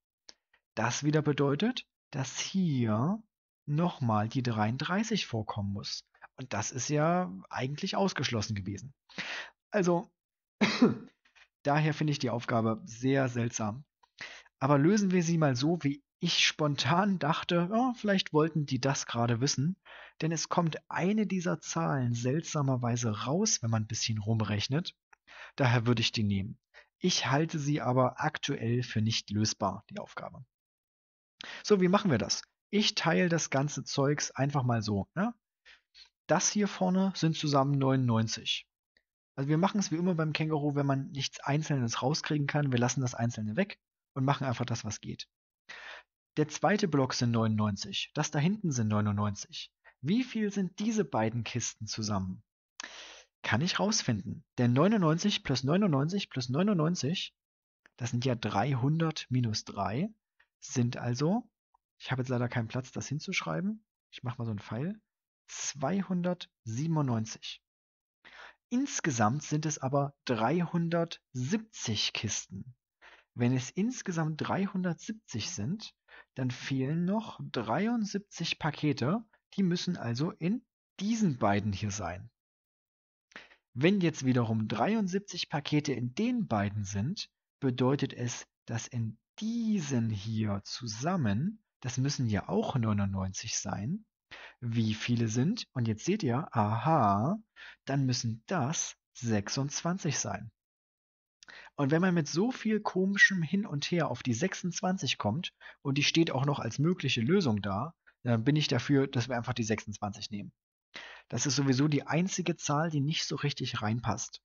Das wieder bedeutet, dass hier nochmal die 33 vorkommen muss. Und das ist ja eigentlich ausgeschlossen gewesen. Also, daher finde ich die Aufgabe sehr seltsam. Aber lösen wir sie mal so, wie ich spontan dachte, oh, vielleicht wollten die das gerade wissen, denn es kommt eine dieser Zahlen seltsamerweise raus, wenn man ein bisschen rumrechnet. Daher würde ich die nehmen. Ich halte sie aber aktuell für nicht lösbar, die Aufgabe. So, wie machen wir das? Ich teile das ganze Zeugs einfach mal so. Ne? Das hier vorne sind zusammen 99. Also wir machen es wie immer beim Känguru, wenn man nichts Einzelnes rauskriegen kann. Wir lassen das Einzelne weg und machen einfach das, was geht. Der zweite Block sind 99. Das da hinten sind 99. Wie viel sind diese beiden Kisten zusammen? Kann ich rausfinden. Denn 99 plus 99 plus 99, das sind ja 300 minus 3, sind also, ich habe jetzt leider keinen Platz, das hinzuschreiben. Ich mache mal so einen Pfeil. 297. Insgesamt sind es aber 370 Kisten. Wenn es insgesamt 370 sind, dann fehlen noch 73 Pakete, die müssen also in diesen beiden hier sein. Wenn jetzt wiederum 73 Pakete in den beiden sind, bedeutet es, dass in diesen hier zusammen, das müssen ja auch 99 sein, wie viele sind, und jetzt seht ihr, aha, dann müssen das 26 sein. Und wenn man mit so viel komischem Hin und Her auf die 26 kommt und die steht auch noch als mögliche Lösung da, dann bin ich dafür, dass wir einfach die 26 nehmen. Das ist sowieso die einzige Zahl, die nicht so richtig reinpasst.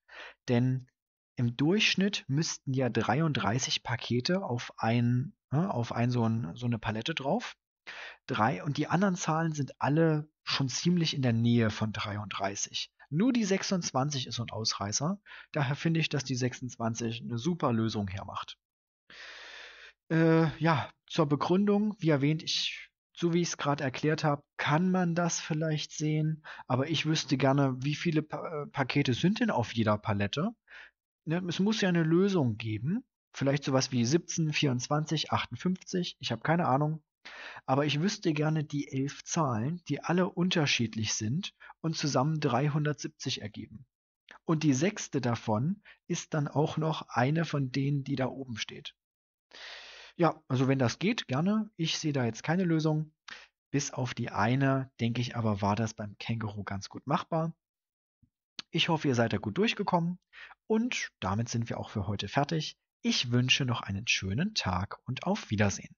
Denn im Durchschnitt müssten ja 33 Pakete auf ein, ne, auf ein so, ein so eine Palette drauf. Drei, und die anderen Zahlen sind alle schon ziemlich in der Nähe von 33. Nur die 26 ist so ein Ausreißer. Daher finde ich, dass die 26 eine super Lösung hermacht. Äh, ja, zur Begründung, wie erwähnt, ich, so wie ich es gerade erklärt habe, kann man das vielleicht sehen, aber ich wüsste gerne, wie viele pa äh, Pakete sind denn auf jeder Palette? Ne, es muss ja eine Lösung geben. Vielleicht sowas wie 17, 24, 58, ich habe keine Ahnung. Aber ich wüsste gerne die elf Zahlen, die alle unterschiedlich sind und zusammen 370 ergeben. Und die sechste davon ist dann auch noch eine von denen, die da oben steht. Ja, also wenn das geht, gerne. Ich sehe da jetzt keine Lösung. Bis auf die eine, denke ich aber, war das beim Känguru ganz gut machbar. Ich hoffe, ihr seid da gut durchgekommen. Und damit sind wir auch für heute fertig. Ich wünsche noch einen schönen Tag und auf Wiedersehen.